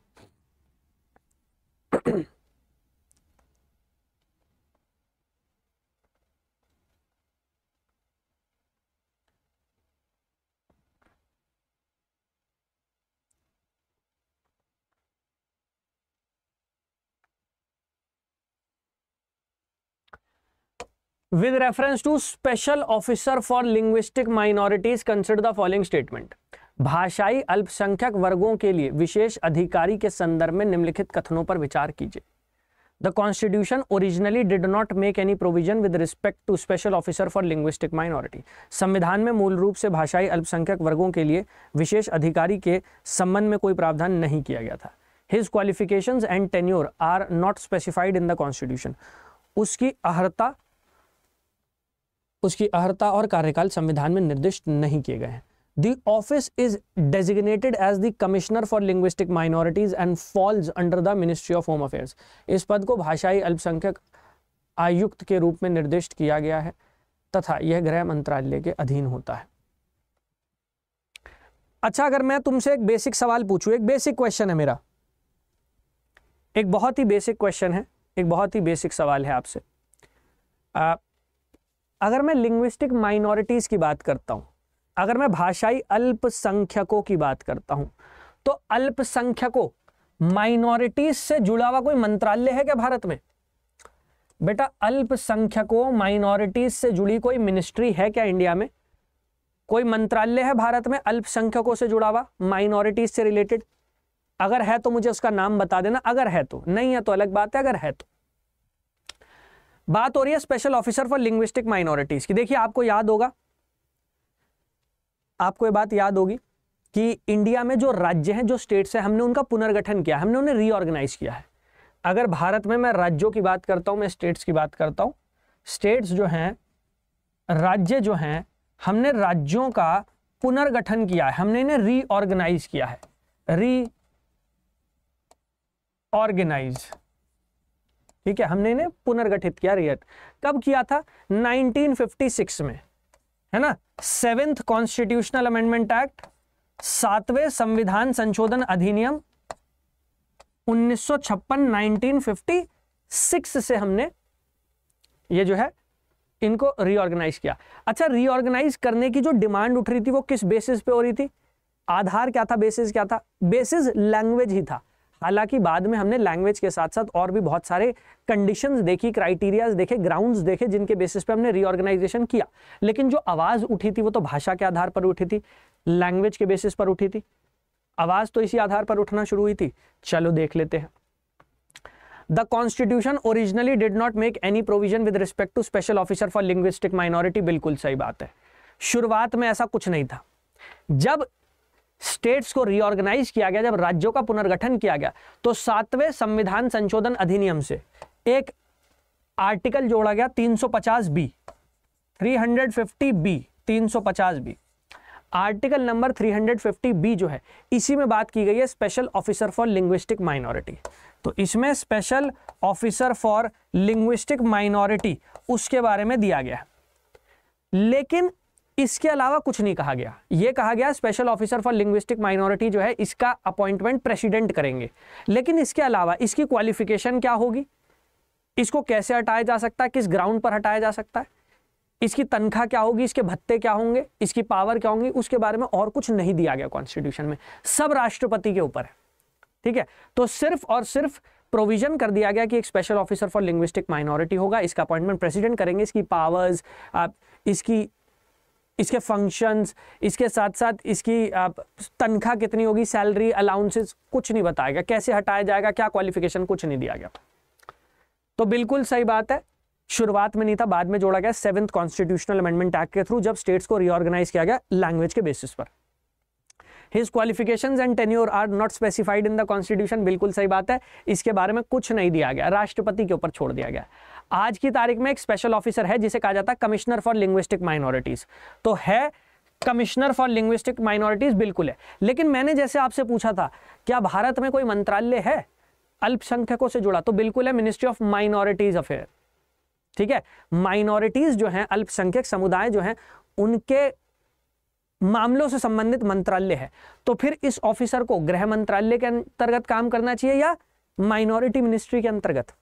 S1: With reference to special officer for linguistic minorities, consider the following statement. भाषाई अल्पसंख्यक वर्गों के लिए विशेष अधिकारी के संदर्भ में निम्नलिखित कथनों पर विचार कीजिए। The constitution originally did not make any provision with respect to special officer for linguistic minority संविधान में मूल रूप से भाषाई अल्पसंख्यक वर्गों के लिए विशेष अधिकारी के संबंध में कोई प्रावधान नहीं किया गया था। His qualifications and tenure are not specified in the constitution उसकी अहर्ता उसकी अहर्ता और कार्यकाल संविधान में निर्दिष्ट नहीं किए गए हैं। The office is designated as the commissioner for linguistic minorities and falls under the ministry of home affairs इस पद को भाषाई अल्पसंख्यक आयुक्त के रूप में निर्दिष्ट किया गया है तथा यह गृह मंत्रालय के अधीन होता है। अच्छा अगर मैं तुमसे एक बेसिक सवाल पूछूँ, एक बेसिक क्वेश्चन है मेरा। एक बहुत ही बेसिक क्वेश्चन है, एक बहुत ही बेसिक सवाल है आपसे। अगर मैं लिंग्विस्टिक माइनॉरिटीज की बात करता हूँ, अगर मैं भाषाई अल्पसंख्यकों की बात करता हूँ तो अल्पसंख्यकों माइनॉरिटीज से जुड़ा हुआ कोई मंत्रालय है क्या भारत में? बेटा, अल्पसंख्यकों माइनॉरिटीज से जुड़ी कोई मिनिस्ट्री है क्या इंडिया में? कोई मंत्रालय है भारत में अल्पसंख्यकों से जुड़ा हुआ माइनॉरिटीज से रिलेटेड अगर है तो मुझे उसका नाम बता देना, अगर है तो। नहीं है तो अलग बात है, अगर है तो। बात हो रही है special officer for linguistic minorities की। देखिए, आपको याद होगा, आपको ये बात याद होगी कि इंडिया में जो राज्य हैं, जो स्टेट्स हैं, हमने उनका पुनर्गठन किया हमने उन्हें रीऑर्गेनाइज किया है। अगर भारत में मैं राज्यों की बात करता हूँ, मैं स्टेट्स की बात करता हूँ स्टेट्स जो हैं, राज्य जो हैं, हमने राज्यों का पुनर्गठन किया है, हमने इन्हें रीऑर्गेनाइज किया है। री ऑर्गेनाइज ठीक है, हमने इन्हें पुनर्गठित किया रियत कब किया था? 1956 में, है ना? सेवेंथ कॉन्स्टिट्यूशनल अमेंडमेंट एक्ट, सातवें संविधान संशोधन अधिनियम 1956 1956 से हमने ये जो है, इनको रीऑर्गेनाइज किया। अच्छा रीऑर्गेनाइज करने की जो डिमांड उठ रही थी, वो किस बेसिस पे हो रही थी? आधार क्या था? बेसिस क्या था? बेसिस लैंग्वेज ही था। हालाँकि बाद में हमने लैंग्वेज के साथ साथ और भी बहुत सारे कंडीशंस देखी क्राइटेरियाज देखे ग्राउंड्स देखे, जिनके बेसिस पे हमने रीऑर्गेनाइजेशन किया। लेकिन जो आवाज़ उठी थी वो तो भाषा के आधार पर उठी थी लैंग्वेज के बेसिस पर उठी थी। आवाज़ तो इसी आधार पर उठना शुरू हुई थी। चलो देख लेते हैं। The constitution originally did not make any provision with respect to special officer for linguistic minority बिल्कुल सही बात है। शुरुआत में ऐसा कुछ नहीं था। जब स्टेट्स को रीऑर्गेनाइज किया गया, जब राज्यों का पुनर्गठन किया गया तो सातवें संविधान संशोधन अधिनियम से एक आर्टिकल जोड़ा गया 350 B 350 B 350 B article number 350 B जो है, इसी में बात की गई है special officer for linguistic minority तो इसमें special officer for linguistic minority उसके बारे में दिया गया लेकिन इसके अलावा कुछ नहीं कहा गया। यह कहा गया special officer for linguistic minority जो है, इसका अपॉइंटमेंट प्रेसिडेंट करेंगे। लेकिन इसके अलावा इसकी क्वालिफिकेशन क्या होगी? इसको कैसे हटाया जा सकता है? किस ग्राउंड पर हटाया जा सकता है? इसकी तनख्वाह क्या होगी? इसके भत्ते क्या होंगे? इसकी पावर क्या होंगी? उसके बारे में और कुछ नहीं दिया गया कॉन्स्टिट्यूशन में। सब राष्ट्रपति के ऊपर है। ठीक है? तो सिर्फ़ और सिर्फ़ प्रोविज़न कर दिया गया कि एक special officer for linguistic minority होगा। इसका अपॉइंटमेंट प्रेसिडेंट करेंगे। इसकी पावर्स इसकी इसके फ़ंक्शंस इसके साथ साथ इसकी तनख्वाह कितनी होगी सैलरी अलाउंसेस कुछ नहीं बताया गया। कैसे हटाया जाएगा, क्या क्वालिफिकेशन कुछ नहीं दिया गया। तो बिल्कुल सही बात है। शुरुआत में नहीं था, बाद में जोड़ा गया सेवेंथ कॉन्स्टिट्यूशनल अमेंडमेंट एक्ट के थ्रू जब स्टेट्स को रिऑर्गेनाइज किया गया लैंग्वेज के बेसिस पर। His qualification and tenure are not specified in the constitution बिल्कुल सही बात है। इसके बारे में कुछ नहीं दिया गया। राष्ट्रपति के ऊपर छोड़ दिया गया। आज की तारीख में एक स्पेशल ऑफिसर है, जिसे कहा जाता है कमिश्नर फॉर लिंग्विस्टिक माइनॉरिटीज तो है कमिश्नर फॉर लिंग्विस्टिक माइनॉरिटीज बिल्कुल है। लेकिन मैंने जैसे आपसे पूछा था, क्या भारत में कोई मंत्रालय है? अल्पसंख्यकों से जुड़ा तो बिल्कुल है मिनिस्ट्री ऑफ़ माइनॉरिटीज अफेयर ठीक है? माइनॉरिटीज जो हैं, अल्पसंख्यक समुदाय जो हैं, उनके मामलों से संबंधित मंत्रालय है। तो फिर इस ऑफिसर को गृह मंत्रालय के अंतर्गत काम करना चाहिए या माइनॉरिटी मिनिस्ट्री के अंतर्गत?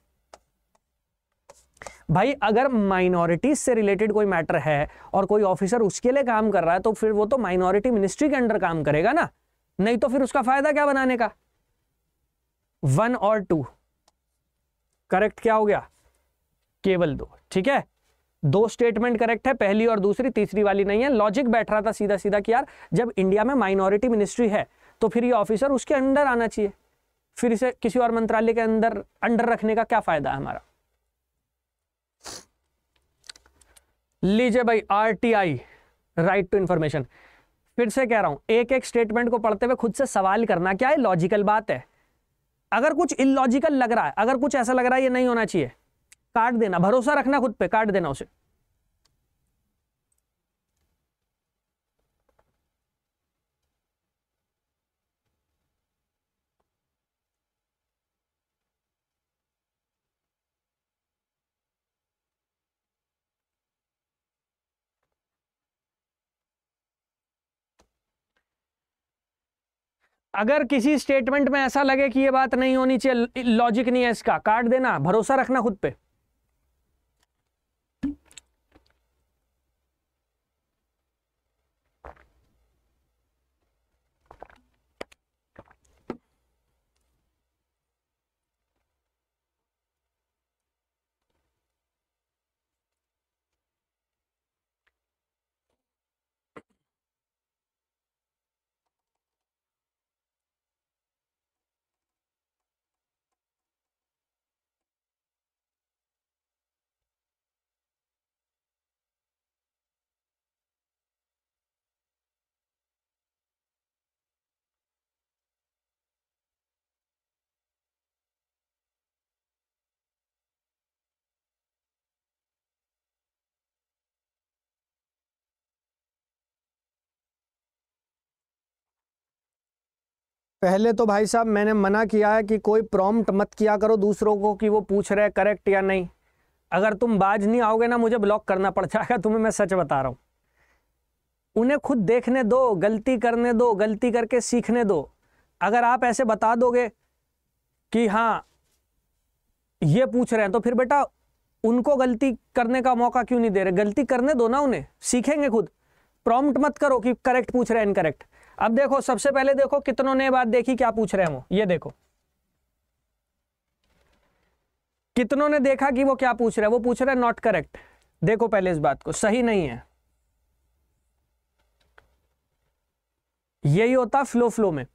S1: भाई, अगर माइनॉरिटीज से रिलेटेड कोई मैटर है और कोई ऑफिसर उसके लिए काम कर रहा है तो फिर वो तो माइनॉरिटी मिनिस्ट्री के अंडर काम करेगा ना। नहीं तो फिर उसका फ़ायदा क्या बनाने का? वन और टू करेक्ट क्या हो गया? केवल दो। ठीक है? दो स्टेटमेंट करेक्ट है, पहली और दूसरी, तीसरी वाली नहीं है। लॉजिक बैठ रहा था सीधा सीधा कि यार, जब इंडिया में माइनॉरिटी मिनिस्ट्री है तो फिर ये ऑफिसर उसके अंडर आना चाहिए। फिर इसे किसी और मंत्रालय के अंदर अंडर रखने का क्या फ़ायदा है हमारा? लीजिए भाई आरटीआई राइट टू इंफॉर्मेशन फिर से कह रहा हूँ एक एक स्टेटमेंट को पढ़ते हुए खुद से सवाल करना क्या है? लॉजिकल बात है। अगर कुछ इलॉजिकल लग रहा है, अगर कुछ ऐसा लग रहा है, ये नहीं होना चाहिए। काट देना, भरोसा रखना खुद पे, काट देना उसे। अगर किसी स्टेटमेंट में ऐसा लगे कि ये बात नहीं होनी चाहिए लॉजिक नहीं है इसका, काट देना, भरोसा रखना खुद पे। पहले तो भाई साहब मैंने मना किया है कि कोई प्रॉम्प्ट मत किया करो दूसरों को कि वो पूछ रहे करेक्ट या नहीं। अगर तुम बाज नहीं आओगे ना, मुझे ब्लॉक करना पड़ जाएगा, तुम्हें मैं सच बता रहा हूँ। उन्हें खुद देखने दो, गलती करने दो, गलती करके सीखने दो। अगर आप ऐसे बता दोगे कि हाँ ये पूछ रहे हैं तो फिर बेटा उनको गलती करने का मौका क्यों नहीं दे रहे? गलती करने दो ना उन्हें, सीखेंगे खुद। प्रॉम्प्ट मत करो कि करेक्ट पूछ रहे हैं इनकरेक्ट अब देखो, सबसे पहले देखो कितनों ने बात देखी, क्या पूछ रहे हैं वो? ये देखो। कितनों ने देखा कि वो क्या पूछ रहे हैं? वो पूछ रहे हैं नॉट करेक्ट देखो पहले इस बात को, सही नहीं है। यही होता फ्लो फ्लो में।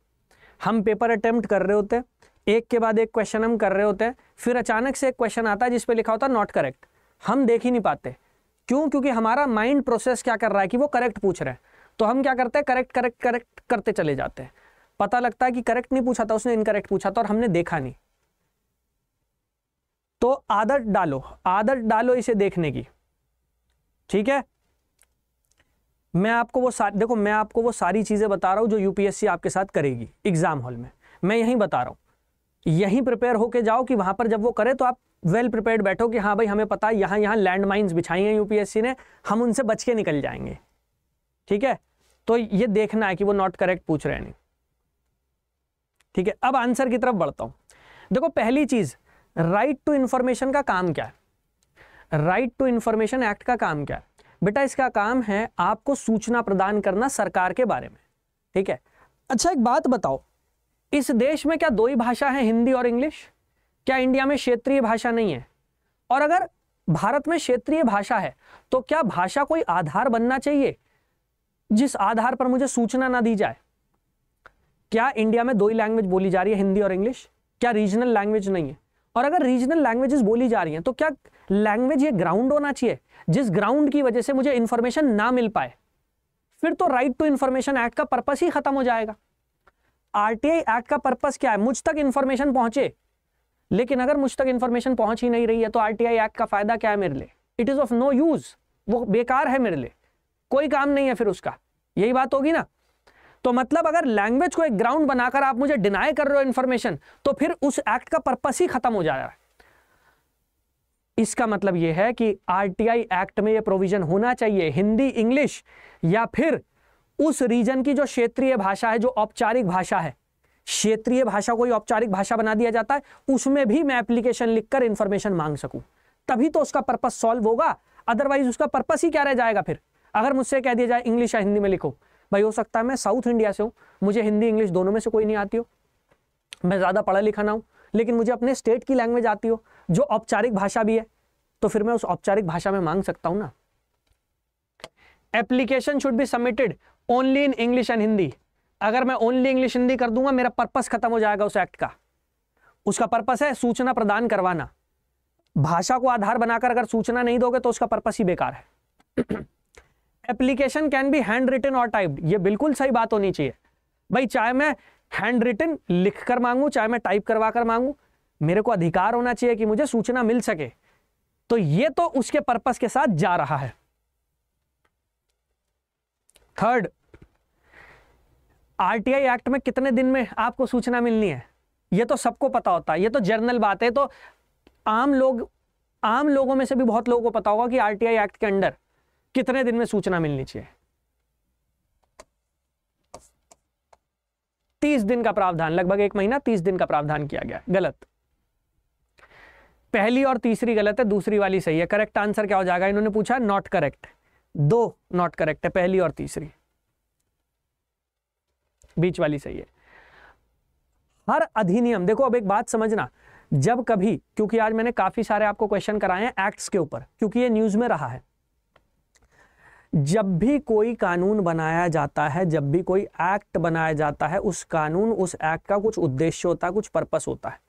S1: हम पेपर अटेम्प्ट कर रहे होते, एक के बाद एक क्वेश्चन हम कर रहे होते हैं फिर अचानक से एक क्वेश्चन आता है जिसपे लिखा होता है नॉट करेक्ट हम देख ही नहीं पाते। क्यों? क्योंकि हमारा माइंड प्रोसेस क्या कर रहा है कि वो करेक्ट पूछ रहे हैं। तो हम क्या करते हैं? करेक्ट करेक्ट करेक्ट करते चले जाते हैं। पता लगता है कि करेक्ट नहीं पूछा था, उसने इनकरेक्ट पूछा था और हमने देखा नहीं। तो आदत डालो आदत डालो इसे देखने की। ठीक है? मैं आपको वो सारी देखो, मैं आपको वो सारी चीज़ें बता रहा हूँ जो यूपीएससी आपके साथ करेगी एग्ज़ाम हॉल में। मैं यहीं बता रहा हूँ। यहीं प्रिपेयर होके जाओ कि वहाँ पर जब वो करे तो आप वेल प्रिपेयर्ड बैठो कि हाँ भाई, हमें पता है यहाँ यहाँ लैंड माइन्स बिछाई हैं यूपीएससी ने, हम उनसे बच के निकल जाएँगे। ठीक है? तो ये देखना है कि वो नॉट करेक्ट पूछ रहे हैं नहीं। ठीक है? अब आंसर की तरफ़ बढ़ता हूँ। देखो, पहली चीज़ राइट टू इंफॉर्मेशन का काम क्या है? राइट टू इंफॉर्मेशन एक्ट का काम क्या है? बेटा, इसका काम है आपको सूचना प्रदान करना सरकार के बारे में। ठीक है? अच्छा एक बात बताओ। इस देश में क्या दो ही भाषा है, हिंदी और इंग्लिश? क्या इंडिया में क्षेत्रीय भाषा नहीं है? और अगर भारत में क्षेत्रीय भाषा है तो क्या भाषा कोई आधार बनना चाहिए? जिस आधार पर मुझे सूचना ना दी जाए। क्या इंडिया में दो ही लैंग्वेज बोली जा रही है, हिंदी और इंग्लिश? क्या रीजनल लैंग्वेज नहीं है? और अगर रीजनल लैंग्वेजेस बोली जा रही हैं तो क्या लैंग्वेज ये ग्राउंड होना चाहिए, जिस ग्राउंड की वजह से मुझे इंफॉर्मेशन ना मिल पाए? फिर तो राइट टू इंफॉर्मेशन एक्ट का पर्पस ही खत्म हो जाएगा। आरटीआई एक्ट का पर्पस क्या है? मुझ तक इंफॉर्मेशन पहुँचे। लेकिन अगर मुझ तक इंफॉर्मेशन पहुँच ही नहीं रही है तो आरटीआई एक्ट का फ़ायदा क्या है मेरे लिए? It is of no use वो बेकार है मेरे लिए। कोई काम नहीं है फिर उसका। यही बात होगी ना। तो मतलब अगर लैंग्वेज को एक ग्राउंड बनाकर आप मुझे डिनाई कर रहे हो इंफॉर्मेशन तो फिर उस एक्ट का पर्पस ही खत्म हो जा रहा है। इसका मतलब यह है कि आरटीआई एक्ट में यह प्रोविज़न होना चाहिए, हिंदी इंग्लिश या फिर उस रीजन की जो क्षेत्रीय भाषा है, जो औपचारिक भाषा है। क्षेत्रीय भाषा को औपचारिक भाषा बना दिया जाता है, उसमें भी मैं एप्लीकेशन लिखकर इंफॉर्मेशन मांग सकूँ। तभी तो उसका पर्पस सॉल्व होगा अदरवाइज़ उसका पर्पस ही क्या रह जाएगा फिर? अगर मुझसे कह दिया जाए, इंग्लिश या हिंदी में लिखो। भाई, हो सकता है मैं साउथ इंडिया से हूँ। मुझे हिंदी, इंग्लिश दोनों में से कोई नहीं आती हो। मैं ज़्यादा पढ़ा लिखा ना हूँ, लेकिन मुझे अपने स्टेट की लैंग्वेज आती हो, जो औपचारिक भाषा भी है तो फिर मैं उस औपचारिक भाषा में मांग सकता हूँ ना। Application should be submitted only in English and Hindi अगर मैं ओनली इंग्लिश हिंदी कर दूँगा, मेरा पर्पस खत्म हो जाएगा उस एक्ट का। उसका पर्पस है सूचना प्रदान करवाना। भाषा को आधार बनाकर अगर सूचना नहीं दोगे तो उसका पर्पस ही बेकार है। Application can be hand written और टाइप्ड ये बिल्कुल सही बात होनी चाहिए। भाई, चाहे मैं हैंड रिटन लिख कर मांगू, चाहे मैं टाइप करवा कर मांगू, मेरे को अधिकार होना चाहिए कि मुझे सूचना मिल सके। तो ये तो उसके पर्पस के साथ जा रहा है। थर्ड आरटीआई एक्ट में कितने दिन में आपको सूचना मिलनी है? ये तो सबको पता होता है। ये तो जर्नल बात है। तो आम लोग, आम लोगों में से भी बहुत लोगों को पता होगा कि आरटीआई एक्ट के अंडर कितने दिन में सूचना मिलनी चाहिए? तीस दिन का प्रावधान, लगभग एक महीना तीस दिन का प्रावधान किया गया। गलत। पहली और तीसरी गलत है, दूसरी वाली सही है। करेक्ट आंसर क्या हो जाएगा? इन्होंने पूछा नॉट करेक्ट दो नॉट करेक्ट है, पहली और तीसरी। बीच वाली सही है। हर अधिनियम, देखो अब एक बात समझना। जब कभी, क्योंकि आज मैंने काफ़ी सारे आपको क्वेश्चन कराए हैं एक्ट्स के ऊपर, क्योंकि ये न्यूज़ में रहा है। जब भी कोई कानून बनाया जाता है, जब भी कोई एक्ट बनाया जाता है, उस कानून, उस एक्ट का कुछ उद्देश्य होता है, कुछ पर्पस होता है।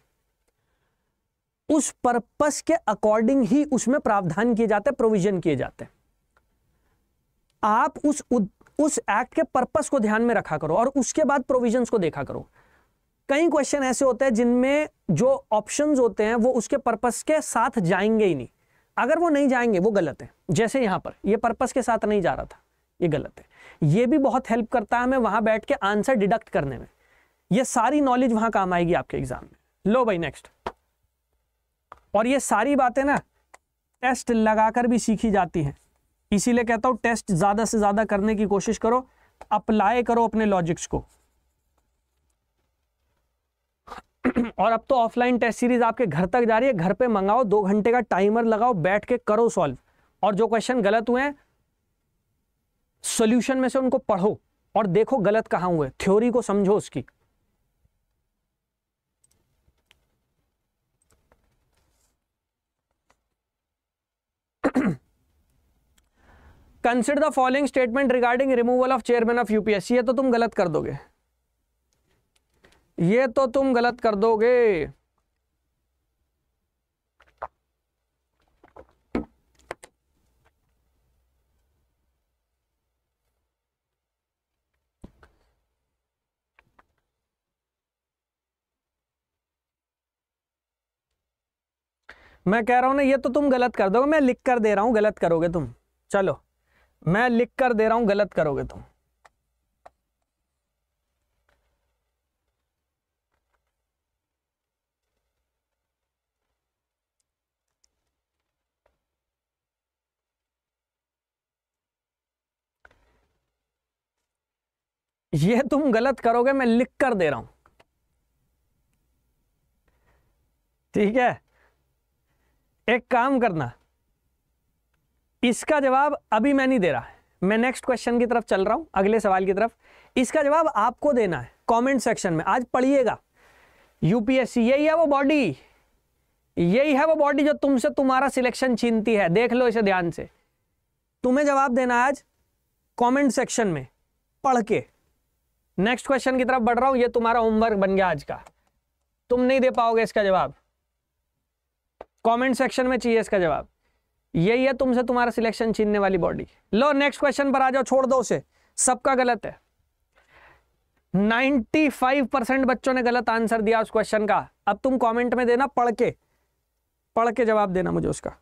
S1: उस पर्पस के अकॉर्डिंग ही उसमें प्रावधान किए जाते हैं, प्रोविज़न किए जाते हैं। आप उस उस एक्ट के पर्पस को ध्यान में रखा करो और उसके बाद प्रोविजंस को देखा करो। कई क्वेश्चन ऐसे होते हैं जिनमें जो ऑप्शंस होते हैं, वो उसके पर्पस के साथ जाएँगे ही नहीं। अगर वो नहीं जाएँगे, वो गलत है। जैसे यहाँ पर, ये पर्पस के साथ नहीं जा रहा था, ये गलत है। ये भी बहुत हेल्प करता है हमें वहाँ बैठ के आंसर डिडक्ट करने में। ये सारी नॉलेज वहाँ काम आएगी आपके एग्ज़ाम में। लो भाई नेक्स्ट और ये सारी बातें ना टेस्ट लगाकर भी सीखी जाती हैं। इसीलिए कहता हूँ टेस्ट ज़्यादा से ज़्यादा करने की कोशिश करो अप्लाई करो अपने लॉजिक्स को। और अब तो ऑफलाइन टेस्ट सीरीज़ आपके घर तक जा रही है। घर पे मंगाओ, दो घंटे का टाइमर लगाओ, बैठ के करो सॉल्व। और जो क्वेश्चन गलत हुए हैं, सोल्यूशन में से उनको पढ़ो और देखो गलत कहाँ हुए। थ्योरी को समझो उसकी। Consider the following statement regarding removal of chairman of UPSC है तो तुम गलत कर दोगे। ये तो तुम गलत कर दोगे। मैं कह रहा हूँ ना, ये तो तुम गलत कर दोगे। मैं लिख कर दे रहा हूँ, गलत करोगे तुम। चलो, मैं लिख कर दे रहा हूँ, गलत करोगे तुम। ये तुम गलत करोगे, मैं लिख कर दे रहा हूँ। ठीक है? एक काम करना। इसका जवाब अभी मैं नहीं दे रहा। मैं नेक्स्ट क्वेश्चन की तरफ़ चल रहा हूँ, अगले सवाल की तरफ़। इसका जवाब आपको देना है कमेंट सेक्शन में। आज पढ़िएगा। यूपीएससी यही है वो बॉडी यही है वो बॉडी जो तुमसे तुम्हारा सिलेक्शन छीनती है। देख लो इसे ध्यान से। तुम्हें जवाब देना आज कमेंट सेक्शन में, पढ़ के। नेक्स्ट क्वेश्चन की तरफ़ बढ़ रहा हूँ, ये तुम्हारा होमवर्क बन गया आज का। तुम नहीं दे पाओगे इसका जवाब। कमेंट सेक्शन में चाहिए इसका जवाब। यही है तुमसे तुम्हारा सिलेक्शन छीनने वाली बॉडी लो नेक्स्ट क्वेश्चन पर आ जाओ, छोड़ दो उसे। सबका गलत है। 95 परसेंट बच्चों ने गलत आंसर दिया उस क्वेश्चन का। अब तुम कमेंट में देना, पढ़ के। पढ़ के जवाब देना मुझे उसका।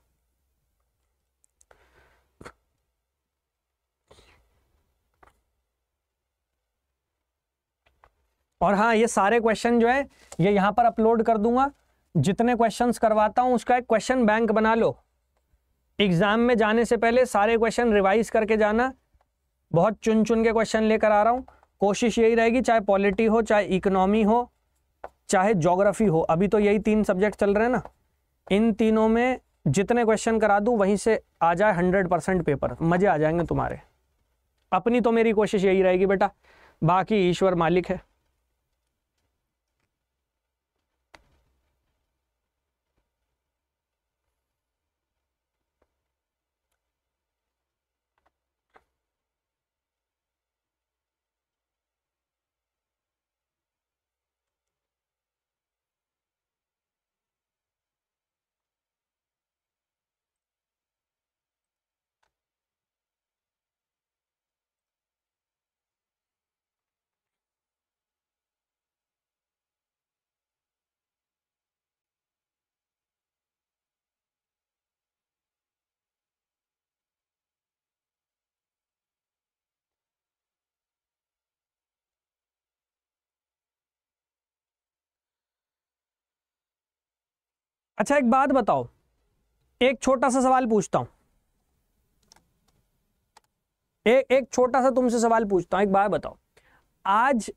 S1: और हाँ ये सारे क्वेश्चन जो है, ये यहाँ पर अपलोड कर दूँगा। जितने क्वेश्चन करवाता हूँ, उसका एक क्वेश्चन बैंक बना लो। एग्ज़ाम में जाने से पहले सारे क्वेश्चन रिवाइज करके जाना। बहुत चुन चुन के क्वेश्चन लेकर आ रहा हूँ। कोशिश यही रहेगी, चाहे पॉलिटी हो, चाहे इकोनॉमी हो, चाहे जोग्राफी हो। अभी तो यही तीन सब्जेक्ट चल रहे हैं ना। इन तीनों में जितने क्वेश्चन करा दूँ, वहीं से आ जाए हंड्रेड परसेंट पेपर मज़े आ जाएँगे तुम्हारे। अपनी तो मेरी कोशिश यही रहेगी बेटा। बाकी ईश्वर मालिक है। अच्छा एक बात बताओ। एक छोटा सा सवाल पूछता हूँ। एक एक छोटा सा तुमसे सवाल पूछता हूँ, एक बात बताओ। आज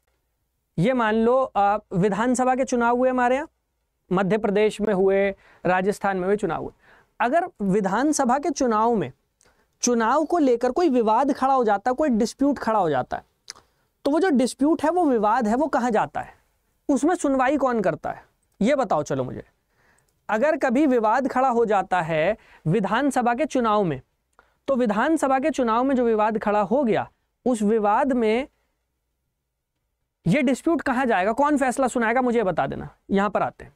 S1: ये मान लो विधानसभा के चुनाव हुए हमारे यहाँ, मध्य प्रदेश में हुए, राजस्थान में हुए चुनाव हुए। अगर विधानसभा के चुनाव में, चुनाव को लेकर कोई विवाद खड़ा हो जाता है, कोई डिस्प्यूट खड़ा हो जाता है तो वो जो डिस्प्यूट है, वो विवाद है, वो कहाँ जाता है? उसमें सुनवाई कौन करता है? ये बताओ, चलो मुझे। अगर कभी विवाद खड़ा हो जाता है विधानसभा के चुनाव में तो विधानसभा के चुनाव में जो विवाद खड़ा हो गया, उस विवाद में यह डिस्प्यूट कहाँ जाएगा? कौन फैसला सुनाएगा? मुझे बता देना। यहाँ पर आते हैं।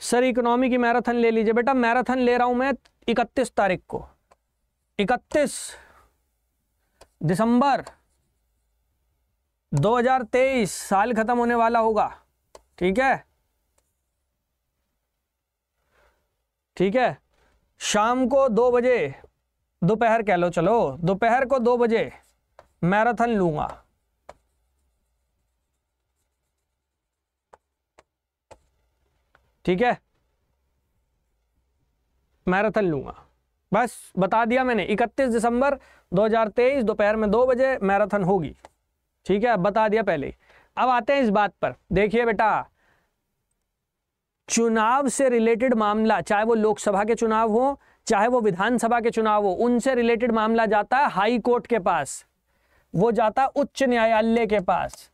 S1: सर इकोनॉमी की मैराथन ले लीजिए। बेटा मैराथन ले रहा हूँ मैं इकतीस तारीख को। इकतीस दिसंबर 2023 साल खत्म होने वाला होगा। ठीक है? ठीक है? शाम को दो बजे, दोपहर कह लो, चलो, दोपहर को दो बजे मैराथन लूँगा। ठीक है? मैराथन लूँगा। बस बता दिया मैंने 31 दिसंबर 2023 दोपहर में दो बजे मैराथन होगी। ठीक है? बता दिया पहले। अब आते हैं इस बात पर। देखिए बेटा, चुनाव से रिलेटेड मामला, चाहे वो लोकसभा के चुनाव हो, चाहे वो विधानसभा के चुनाव हो, उनसे रिलेटेड मामला जाता है हाई कोर्ट के पास। वो जाता है उच्च न्यायालय के पास।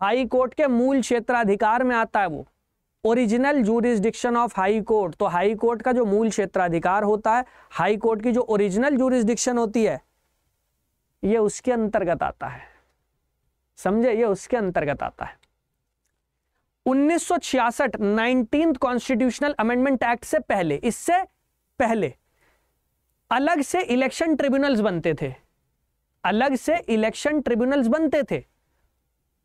S1: हाई कोर्ट के मूल क्षेत्राधिकार में आता है वो। Original jurisdiction of high court तो हाई कोर्ट का जो मूल क्षेत्राधिकार होता है हाई कोर्ट की जो ओरिजिनल जूरिस्डिक्शन होती है, ये उसके अंतर्गत आता है। समझे? ये उसके अंतर्गत आता है। 1966 नाइनटीन कॉन्स्टिट्यूशनल अमेंडमेंट एक्ट से पहले, इससे पहले, अलग से इलेक्शन ट्रिब्यूनल्स बनते थे। अलग से इलेक्शन ट्रिब्यूनल्स बनते थे।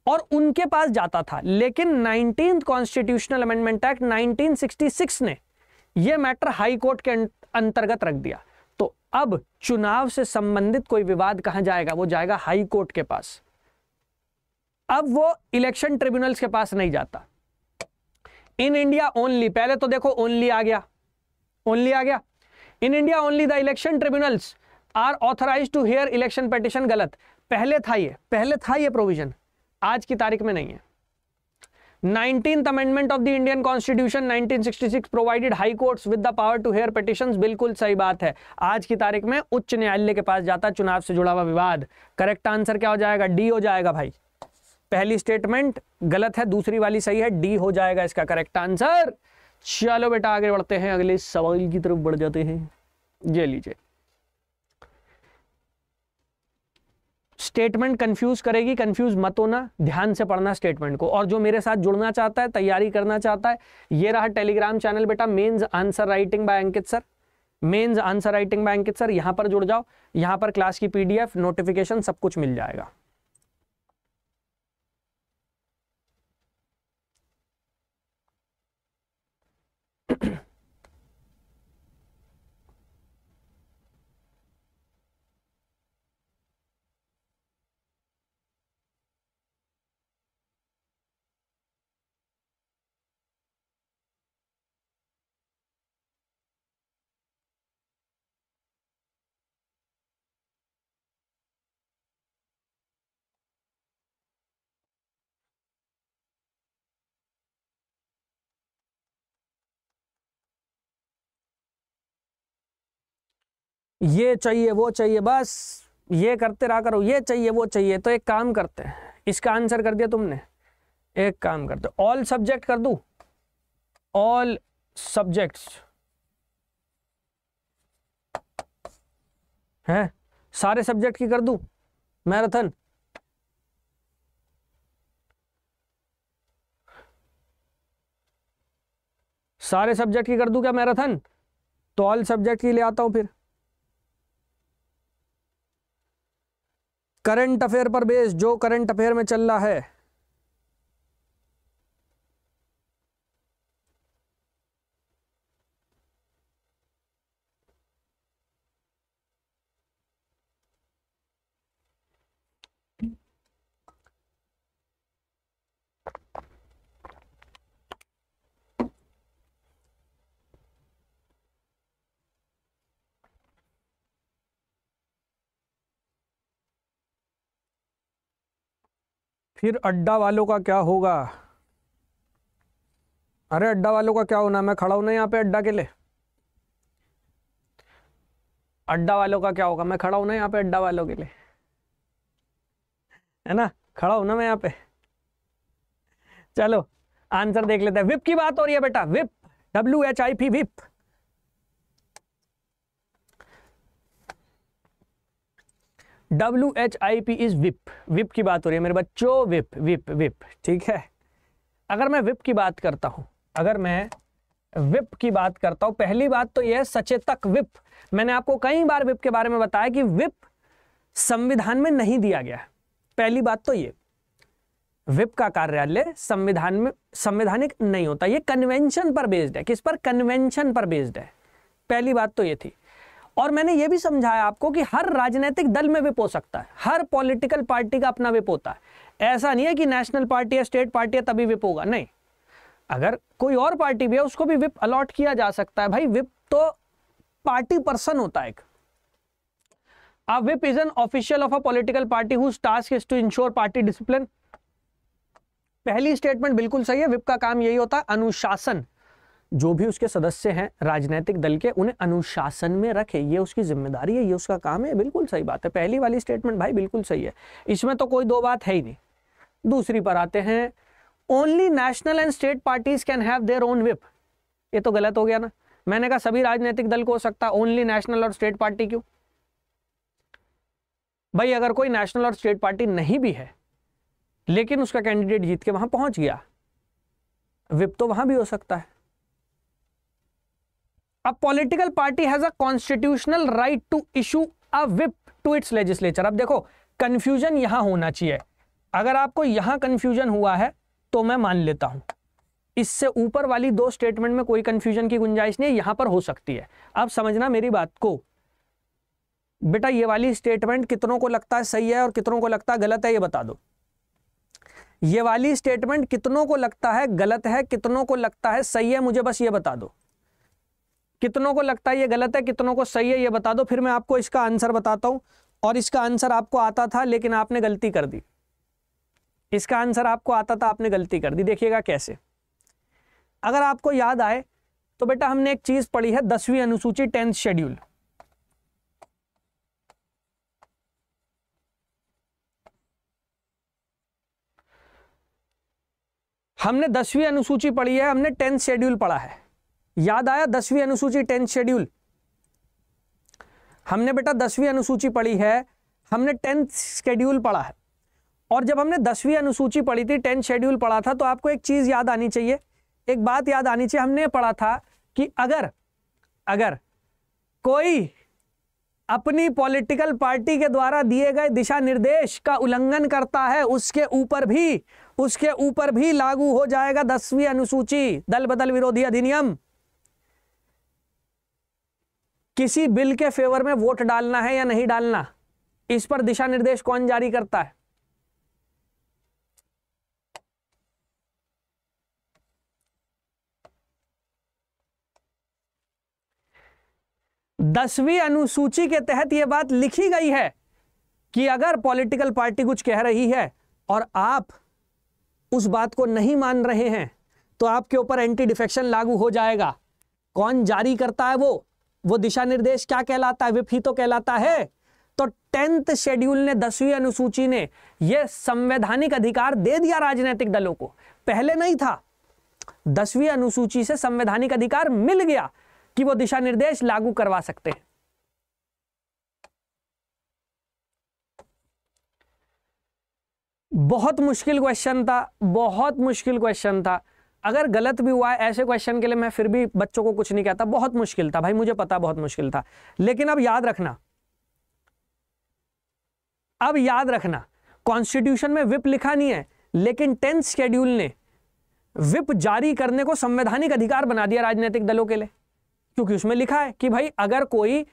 S1: और उनके पास जाता था। लेकिन नाइनटीन कॉन्स्टिट्यूशनल अमेंडमेंट एक्ट 1966 ने यह मैटर हाई कोर्ट के अंतर्गत रख दिया। तो अब चुनाव से संबंधित कोई विवाद कहाँ जाएगा? वो जाएगा हाई कोर्ट के पास। अब वो इलेक्शन ट्रिब्यूनल्स के पास नहीं जाता। इन इंडिया ओनली, पहले तो देखो ओनली आ गया। ओनली आ गया। In India only the election tribunals are authorize to hear election petition गलत। पहले था ये, पहले था ये प्रोविज़न। आज की तारीख में नहीं है। Nineteen amendment of the Indian constitution 1966 provided high courts with the power to hear petitions बिल्कुल सही बात है। आज की तारीख में उच्च न्यायालय के पास जाता, चुनाव से जुड़ा हुआ विवाद। करेक्ट आंसर क्या हो जाएगा? डी हो जाएगा भाई। पहली स्टेटमेंट गलत है, दूसरी वाली सही है डी हो जाएगा इसका करेक्ट आंसर चलो बेटा, आगे बढ़ते हैं। अगले सवाल की तरफ़ बढ़ जाते हैं। ये लीजिए। स्टेटमेंट कंफ्यूज करेगी कंफ्यूज मत होना, ध्यान से पढ़ना स्टेटमेंट को। और जो मेरे साथ जुड़ना चाहता है, तैयारी करना चाहता है, ये रहा टेलीग्राम चैनल बेटा mains answer writing by Ankit sir mains answer writing by Ankit sir यहाँ पर जुड़ जाओ, यहाँ पर क्लास की पीडीएफ नोटिफिकेशन सब कुछ मिल जाएगा। ये चाहिए, वो चाहिए, बस ये करते रहा करो, ये चाहिए, वो चाहिए। तो एक काम करते हैं। इसका आंसर कर दिया तुमने। एक काम करते ऑल सब्जेक्ट कर दू? ऑल सब्जेक्ट्स है? सारे सब्जेक्ट की कर दू? मैराथन सारे सब्जेक्ट की कर दू क्या? मैराथन तो ऑल सब्जेक्ट की ले आता हूँ फिर। करंट अफेयर पर बेस जो करंट अफेयर में चल रहा है। फिर अड्डा वालों का क्या होगा? अरे अड्डा वालों का क्या होना? मैं खड़ा हूँ ना यहाँ पे अड्डा के लिए। अड्डा वालों का क्या होगा? मैं खड़ा हूँ ना यहाँ पे अड्डा वालों के लिए। है ना? खड़ा हूँ ना मैं यहाँ पे। चलो, आंसर देख लेते हैं। विप की बात हो रही है बेटा। Whip W H I P whip W H I P is whip whip की बात हो रही है मेरे बच्चों विप विप विप ठीक है अगर मैं विप की बात करता हूँ अगर मैं विप की बात करता हूँ पहली बात तो यह सचेतक विप मैंने आपको कई बार विप के बारे में बताया कि विप संविधान में नहीं दिया गया है पहली बात तो ये विप का कार्यालय संविधान में संवैधानिक नहीं होता ये कन्वेंशन पर बेस्ड है किस पर कन्वेंशन पर बेस्ड है पहली बात तो ये थी और मैंने ये भी समझाया आपको कि हर राजनीतिक दल में विप हो सकता है, हर पॉलिटिकल पार्टी का अपना विप होता है। ऐसा नहीं है कि नेशनल पार्टी है स्टेट पार्टी है, तभी विप होगा, नहीं। अगर कोई और पार्टी भी है, उसको भी विप अलॉट किया जा सकता है। भाई, विप तो पार्टी पर्सन होता है एक। A whip is an official of a political party whose task is to ensure party discipline. पहली स्टेटमेंट बिल्कुल सही है, विप का काम यही होता है, अनुशासन। जो भी उसके सदस्य हैं, राजनीतिक दल के, उन्हें अनुशासन में रखे। ये उसकी ज़िम्मेदारी है, ये उसका काम है बिल्कुल सही बात है। पहली वाली स्टेटमेंट भाई बिल्कुल सही है। इसमें तो कोई दो बात है ही नहीं। दूसरी पर आते हैं only national and state parties can have their own whip ये तो गलत हो गया ना। मैंने कहा सभी राजनीतिक दल को हो सकता है ओनली नेशनल और स्टेट पार्टी क्यों? भाई अगर कोई नेशनल और स्टेट पार्टी नहीं भी है, लेकिन उसका कैंडिडेट जीत के वहाँ पहुँच गया विप तो वहाँ भी हो सकता है। अब political party has a constitutional right to issue a whip to its legislature अब देखो कंफ्यूजन यहाँ होना चाहिए। अगर आपको यहाँ कंफ्यूजन हुआ है तो मैं मान लेता हूँ। इससे ऊपर वाली दो स्टेटमेंट में कोई कंफ्यूजन की गुंजाइश नहीं, यहाँ पर हो सकती है। अब समझना मेरी बात को। बेटा, ये वाली स्टेटमेंट कितनों को लगता है सही है और कितनों को लगता है गलत है, ये बता दो। ये वाली स्टेटमेंट कितनों को लगता है गलत है, कितनों को लगता है सही है, मुझे बस ये बता दो। कितनों को लगता है ये गलत है, कितनों को सही है, ये बता दो, फिर मैं आपको इसका आंसर बताता हूँ। और इसका आंसर आपको आता था, लेकिन आपने गलती कर दी। इसका आंसर आपको आता था, आपने गलती कर दी। देखिएगा कैसे। अगर आपको याद आए तो बेटा हमने एक चीज़ पढ़ी है, दसवीं अनुसूची, टेंथ शेड्यूल। हमने दसवीं अनुसूची पढ़ी है, हमने टेंथ शेड्यूल पढ़ा है। याद आया दसवीं अनुसूची टेंथ शेड्यूल? हमने बेटा दसवीं अनुसूची पढ़ी है, हमने टेंथ शेड्यूल पढ़ा है। और जब हमने दसवीं अनुसूची पढ़ी थी, टेंथ शेड्यूल पढ़ा था तो आपको एक चीज़ याद आनी चाहिए। एक बात याद आनी चाहिए, हमने पढ़ा था कि अगर अगर कोई अपनी पॉलिटिकल पार्टी के द्वारा दिए गए दिशा निर्देश का उल्लंघन करता है, उसके ऊपर भी, उसके ऊपर भी लागू हो जाएगा दसवीं अनुसूची, दल बदल विरोधी अधिनियम। किसी बिल के फेवर में वोट डालना है या नहीं डालना? इस पर दिशा निर्देश कौन जारी करता है? दसवीं अनुसूची के तहत यह बात लिखी गई है कि अगर पॉलिटिकल पार्टी कुछ कह रही है और आप उस बात को नहीं मान रहे हैं तो आपके ऊपर एंटी डिफेक्शन लागू हो जाएगा। कौन जारी करता है वो? वो दिशा निर्देश क्या कहलाता है? विप ही तो कहलाता है। तो टेंथ शेड्यूल ने, दसवीं अनुसूची ने यह संवैधानिक अधिकार दे दिया राजनीतिक दलों को। पहले नहीं था। दसवीं अनुसूची से संवैधानिक अधिकार मिल गया कि वो दिशा निर्देश लागू करवा सकते हैं। बहुत मुश्किल क्वेश्चन था, बहुत मुश्किल क्वेश्चन था। अगर गलत भी हुआ है, ऐसे क्वेश्चन के लिए मैं फिर भी बच्चों को कुछ नहीं कहता। बहुत मुश्किल था भाई, मुझे पता बहुत मुश्किल था। लेकिन अब याद रखना। अब याद रखना। कॉन्स्टिट्यूशन में विप लिखा नहीं है, लेकिन टेंथ शेड्यूल ने विप जारी करने को संवैधानिक अधिकार बना दिया राजनीतिक दलों के लिए। क्योंकि उसमें लिखा है कि भाई, अगर कोई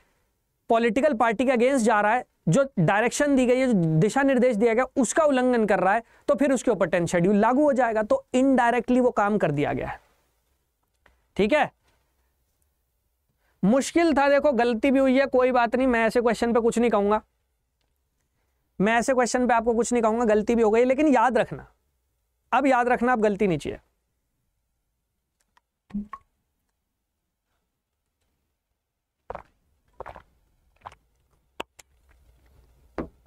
S1: पॉलिटिकल पार्टी के अगेंस्ट जा रहा है जो डायरेक्शन दी गई है, जो दिशा निर्देश दिया गया, उसका उल्लंघन कर रहा है तो फिर उसके ऊपर टेंथ शेड्यूल लागू हो जाएगा तो इनडायरेक्टली वो काम कर दिया गया है। ठीक है? मुश्किल था, देखो, गलती भी हुई है, कोई बात नहीं, मैं ऐसे क्वेश्चन पे कुछ नहीं कहूँगा। मैं ऐसे क्वेश्चन पे आपको कुछ नहीं कहूँगा, गलती भी हो गई, लेकिन याद रखना। अब याद रखना, आप गलती नहीं चाहिए।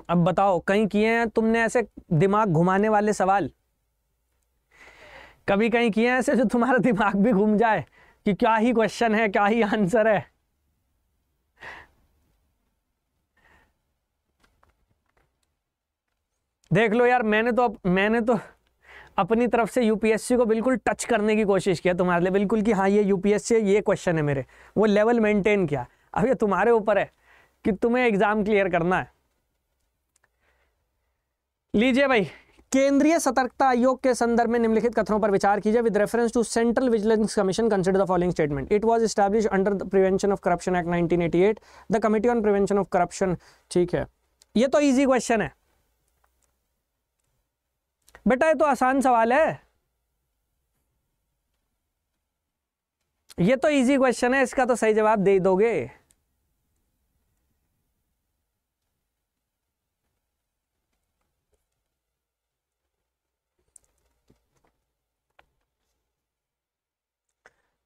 S1: अब बताओ, कहीं किए हैं तुमने ऐसे दिमाग घुमाने वाले सवाल? कभी कहीं किए हैं ऐसे जो तुम्हारा दिमाग भी घूम जाए कि क्या ही क्वेश्चन है, क्या ही आंसर है? देख लो यार, मैंने तो मैंने तो अपनी तरफ़ से यूपीएससी को बिल्कुल टच करने की कोशिश किया तुम्हारे लिए। बिल्कुल कि हाँ ये यूपीएससी ये क्वेश्चन है मेरे। वो लेवल मेंटेन किया। अब ये तुम्हारे ऊपर है कि तुम्हें एग्ज़ाम क्लियर करना है। लीजिए भाई। केंद्रीय सतर्कता आयोग के संदर्भ में निम्नलिखित कथनों पर विचार कीजिए with reference to central vigilance commission consider the following statement it was established under the prevention of corruption act 1988 the committee on prevention of corruption ठीक है। ये तो इजी क्वेश्चन है। बेटा, ये तो आसान सवाल है। ये तो इजी क्वेश्चन है, इसका तो सही जवाब दे दोगे।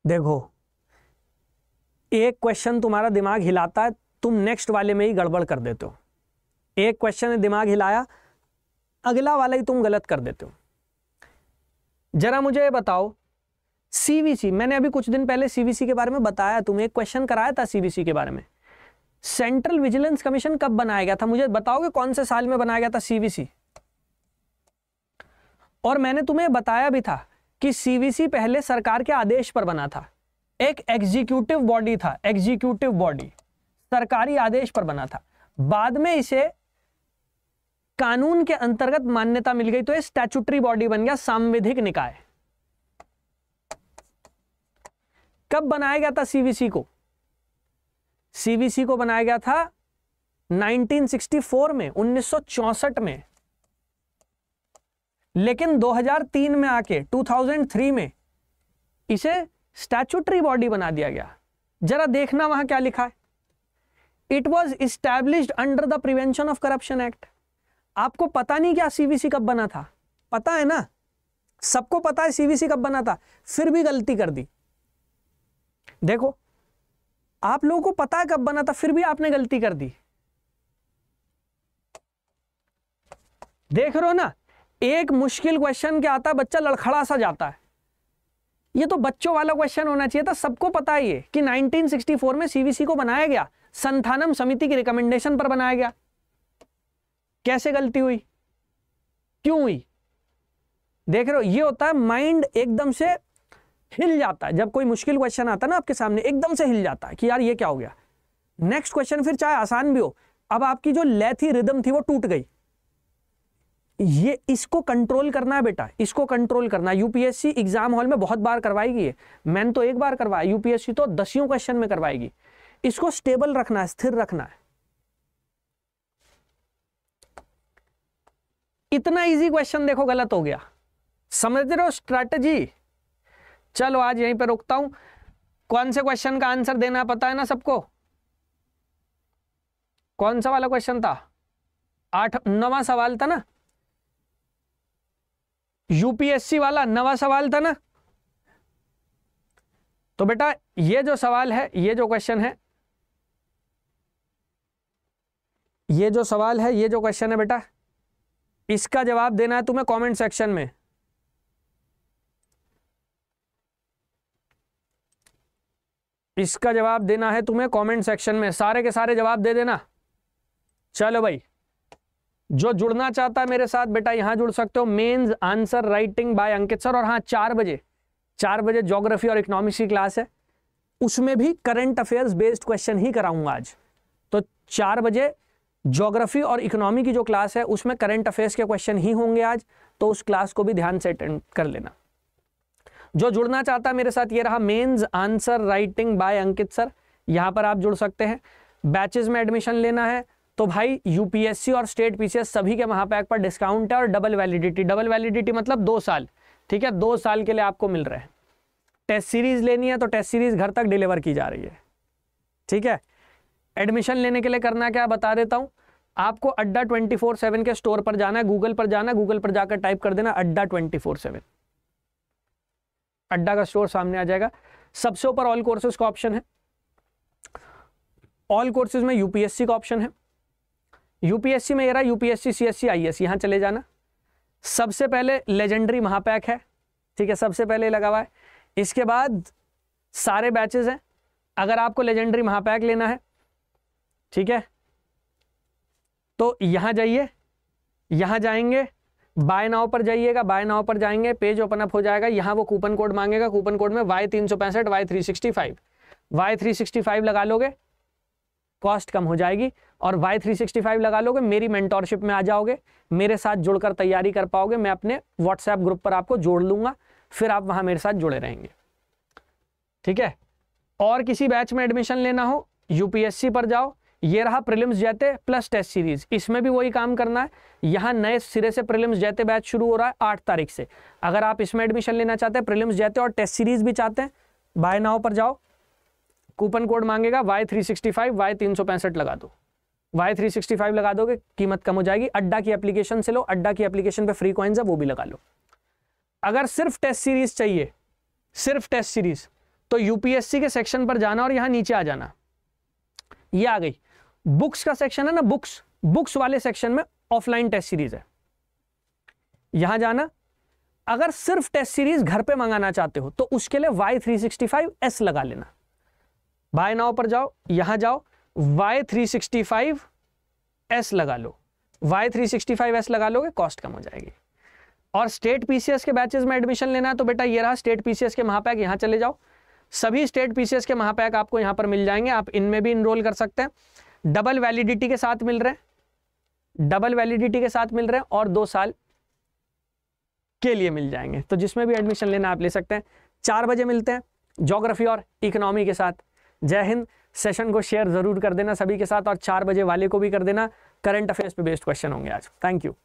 S1: देखो, एक क्वेश्चन तुम्हारा दिमाग हिलाता है, तुम नेक्स्ट वाले में ही गड़बड़ कर देते हो। एक क्वेश्चन ने दिमाग हिलाया, अगला वाला ही तुम गलत कर देते हो। जरा मुझे ये बताओ सीवीसी मैंने अभी कुछ दिन पहले सीवीसी के बारे में बताया तुम्हें, एक क्वेश्चन कराया था सीवीसी के बारे में। सेंट्रल विजिलेंस कमीशन कब बनाया गया था? मुझे बताओगे कौन से साल में बनाया गया था सीवीसी और मैंने तुम्हें बताया भी था कि सीवीसी पहले सरकार के आदेश पर बना था। एक एग्जीक्यूटिव बॉडी था एग्जीक्यूटिव बॉडी सरकारी आदेश पर बना था। बाद में इसे कानून के अंतर्गत मान्यता मिल गई तो ये स्टैचुटरी बॉडी बन गया, सांविधिक निकाय। कब बनाया गया था सीवीसी को? सीवीसी को बनाया गया था 1964 में 1964 में। लेकिन 2003 में आके 2003 में इसे स्टैचुटरी बॉडी बना दिया गया। जरा देखना वहाँ क्या लिखा है। It was established under the prevention of corruption act आपको पता नहीं क्या सीवीसी कब बना था। पता है ना? सबको पता है सीवीसी कब बना था। फिर भी गलती कर दी। देखो, आप लोगों को पता है कब बना था, फिर भी आपने गलती कर दी। देख रहे हो ना? एक मुश्किल क्वेश्चन क्या आता है? बच्चा लड़खड़ा सा जाता है। ये तो बच्चों वाला क्वेश्चन होना चाहिए था, सबको पता ही है कि 1964 में सीवीसी को बनाया गया। संथानम समिति की रिकमेंडेशन पर बनाया गया। कैसे गलती हुई? क्यों हुई? देख रहे हो, ये होता है माइंड एकदम से हिल जाता है। जब कोई मुश्किल क्वेश्चन आता है ना आपके सामने, एकदम से हिल जाता है कि यार ये क्या हो गया? नेक्स्ट क्वेश्चन फिर चाहे आसान भी हो। अब आपकी जो लेथी रिदम थी वो टूट गई। ये इसको कंट्रोल करना है बेटा, इसको कंट्रोल करना है। यूपीएससी एग्ज़ाम हॉल में बहुत बार करवाएगी ये। मैंने तो एक बार करवाया यूपीएससी तो दसियों क्वेश्चन में करवाएगी। इसको स्टेबल रखना है, स्थिर रखना है। इतना इजी क्वेश्चन देखो, गलत हो गया। समझ रहे हो स्ट्रैटेजी चलो, आज यहीं पे रुकता हूँ। कौन से क्वेश्चन का आंसर देना पता है ना सबको? कौन सा वाला क्वेश्चन था? आठ, नवा सवाल था ना? यूपीएससी वाला नवा सवाल था ना? तो बेटा, ये जो सवाल है, ये जो क्वेश्चन है, ये जो सवाल है, ये जो क्वेश्चन है बेटा, इसका जवाब देना है तुम्हें कमेंट सेक्शन में। इसका जवाब देना है तुम्हें कमेंट सेक्शन में। सारे के सारे जवाब दे देना। चलो भाई जो जुड़ना चाहता है मेरे साथ, बेटा, यहाँ जुड़ सकते हो। Mains answer writing by Ankit sir और हाँ चार बजे चार बजे ज्योग्राफी और इकोनॉमिक्स की क्लास है। उसमें भी करंट अफेयर्स बेस्ड क्वेश्चन ही कराऊँगा आज। तो चार बजे ज्योग्राफी और इकोनॉमी की जो क्लास है, उसमें करंट अफेयर्स के क्वेश्चन ही होंगे आज तो उस क्लास को भी ध्यान से अटेंड कर लेना। जो जुड़ना चाहता है मेरे साथ, ये रहा mains answer writing by Ankit sir यहाँ पर आप जुड़ सकते हैं। बैचेस में एडमिशन लेना है। तो भाई यूपीएससी और स्टेट पीसीएस सभी के महापैक पर डिस्काउंट है और डबल वैलिडिटी डबल वैलिडिटी मतलब दो साल, ठीक है? दो साल के लिए आपको मिल रहे हैं। टेस्ट सीरीज़ लेनी है तो टेस्ट सीरीज़ घर तक डिलीवर की जा रही है, ठीक है? एडमिशन लेने के लिए करना क्या बता देता हूँ। आपको अड्डा ट्वेंटी फोर सेवन के स्टोर पर जाना है गूगल पर जाना है गूगल पर जाकर टाइप कर देना अड्डा ट्वेंटी फोर सेवन अड्डा का स्टोर सामने आ जाएगा। सबसे ऊपर ऑल कोर्सेज का ऑप्शन है। ऑल कोर्सेज में यूपीएससी का ऑप्शन है। यूपीएससी में रहा, यूपीएससी, सीएससी आईएएस यहाँ चले जाना। सबसे पहले लेजेंडरी महापैक है, ठीक है, सबसे पहले लगा हुआ है। इसके बाद सारे बैचेस हैं, अगर आपको लेजेंडरी महापैक लेना है, ठीक है? तो यहाँ जाइए, यहाँ जाएँगे बाय नाव पर जाइएगा बाय नाव पर जाएँगे पेज ओपन अप हो जाएगा, यहाँ वो कूपन कोड मांगेगा कूपन कोड में वाई तीन सौ पैंसठ Y three sixty five Y three sixty five लगा लोगे कॉस्ट कम हो जाएगी और वाई थ्री सिक्सटी फाइव लगा लोगे, मेरी मेंटोरशिप में आ जाओगे, मेरे साथ जुड़कर तैयारी कर पाओगे, मैं अपने व्हाट्सएप ग्रुप पर आपको जोड़ लूँगा, फिर आप वहाँ मेरे साथ जुड़े रहेंगे। ठीक है? और किसी बैच में एडमिशन लेना हो यूपीएससी पर जाओ, ये रहा प्रिलिम्स जैते प्लस टेस्ट सीरीज़ इसमें भी वही काम करना है। यहाँ नए सिरे से प्रिलिम्स जैते बैच शुरू हो रहा है आठ तारीख से। अगर आप इसमें एडमिशन लेना चाहते हैं प्रिलिम्स जैते और टेस्ट सीरीज़ भी चाहते हैं, बाय नाव पर जाओ कूपन कोड मांगेगा Y three sixty five Y तीन सौ पैंसठ लगा दो। वाई थ्री सिक्सटी फाइव लगा दोगे, कीमत कम हो जाएगी, अड्डा की एप्लीकेशन से लो, अड्डा की एप्लीकेशन पे फ्री कॉइन्स है, वो भी लगा लो। अगर सिर्फ़ टेस्ट सीरीज़ चाहिए, सिर्फ़ टेस्ट सीरीज़ तो यूपीएससी के सेक्शन पर जाना और यहाँ नीचे आ जाना। ये आ गई। बुक्स का सेक्शन है ना बुक्स बुक्स वाले सेक्शन में ऑफलाइन टेस्ट सीरीज़ है। यहाँ जाना। अगर सिर्फ़ टेस्ट सीरीज़ घर पे मंगाना चाहते हो तो उसके लिए Y three sixty five S लगा लेना। बाय नाव पर जाओ, यहाँ जाओ Y three sixty five S लगा लो। Y three sixty five S लगा लोगे कॉस्ट कम हो जाएगी। और स्टेट पीसीएस के बैचेस में एडमिशन लेना है तो बेटा ये रहा स्टेट पीसीएस के महापैक, यहाँ चले जाओ। सभी स्टेट पीसीएस के महापैक आपको यहाँ पर मिल जाएँगे, आप इनमें भी इनरोल कर सकते हैं। डबल वैलिडिटी के साथ मिल रहे हैं डबल वैलिडिटी के साथ मिल रहे हैं और दो साल के लिए मिल जाएँगे। तो जिसमें भी एडमिशन लेना आप ले सकते हैं। चार बजे मिलते हैं जोग्राफी और इकोनॉमी के साथ। जय हिंद। सेशन को शेयर ज़रूर कर देना सभी के साथ और चार बजे वाले को भी कर देना। करंट अफेयर्स पे बेस्ड क्वेश्चन होंगे आज। Thank you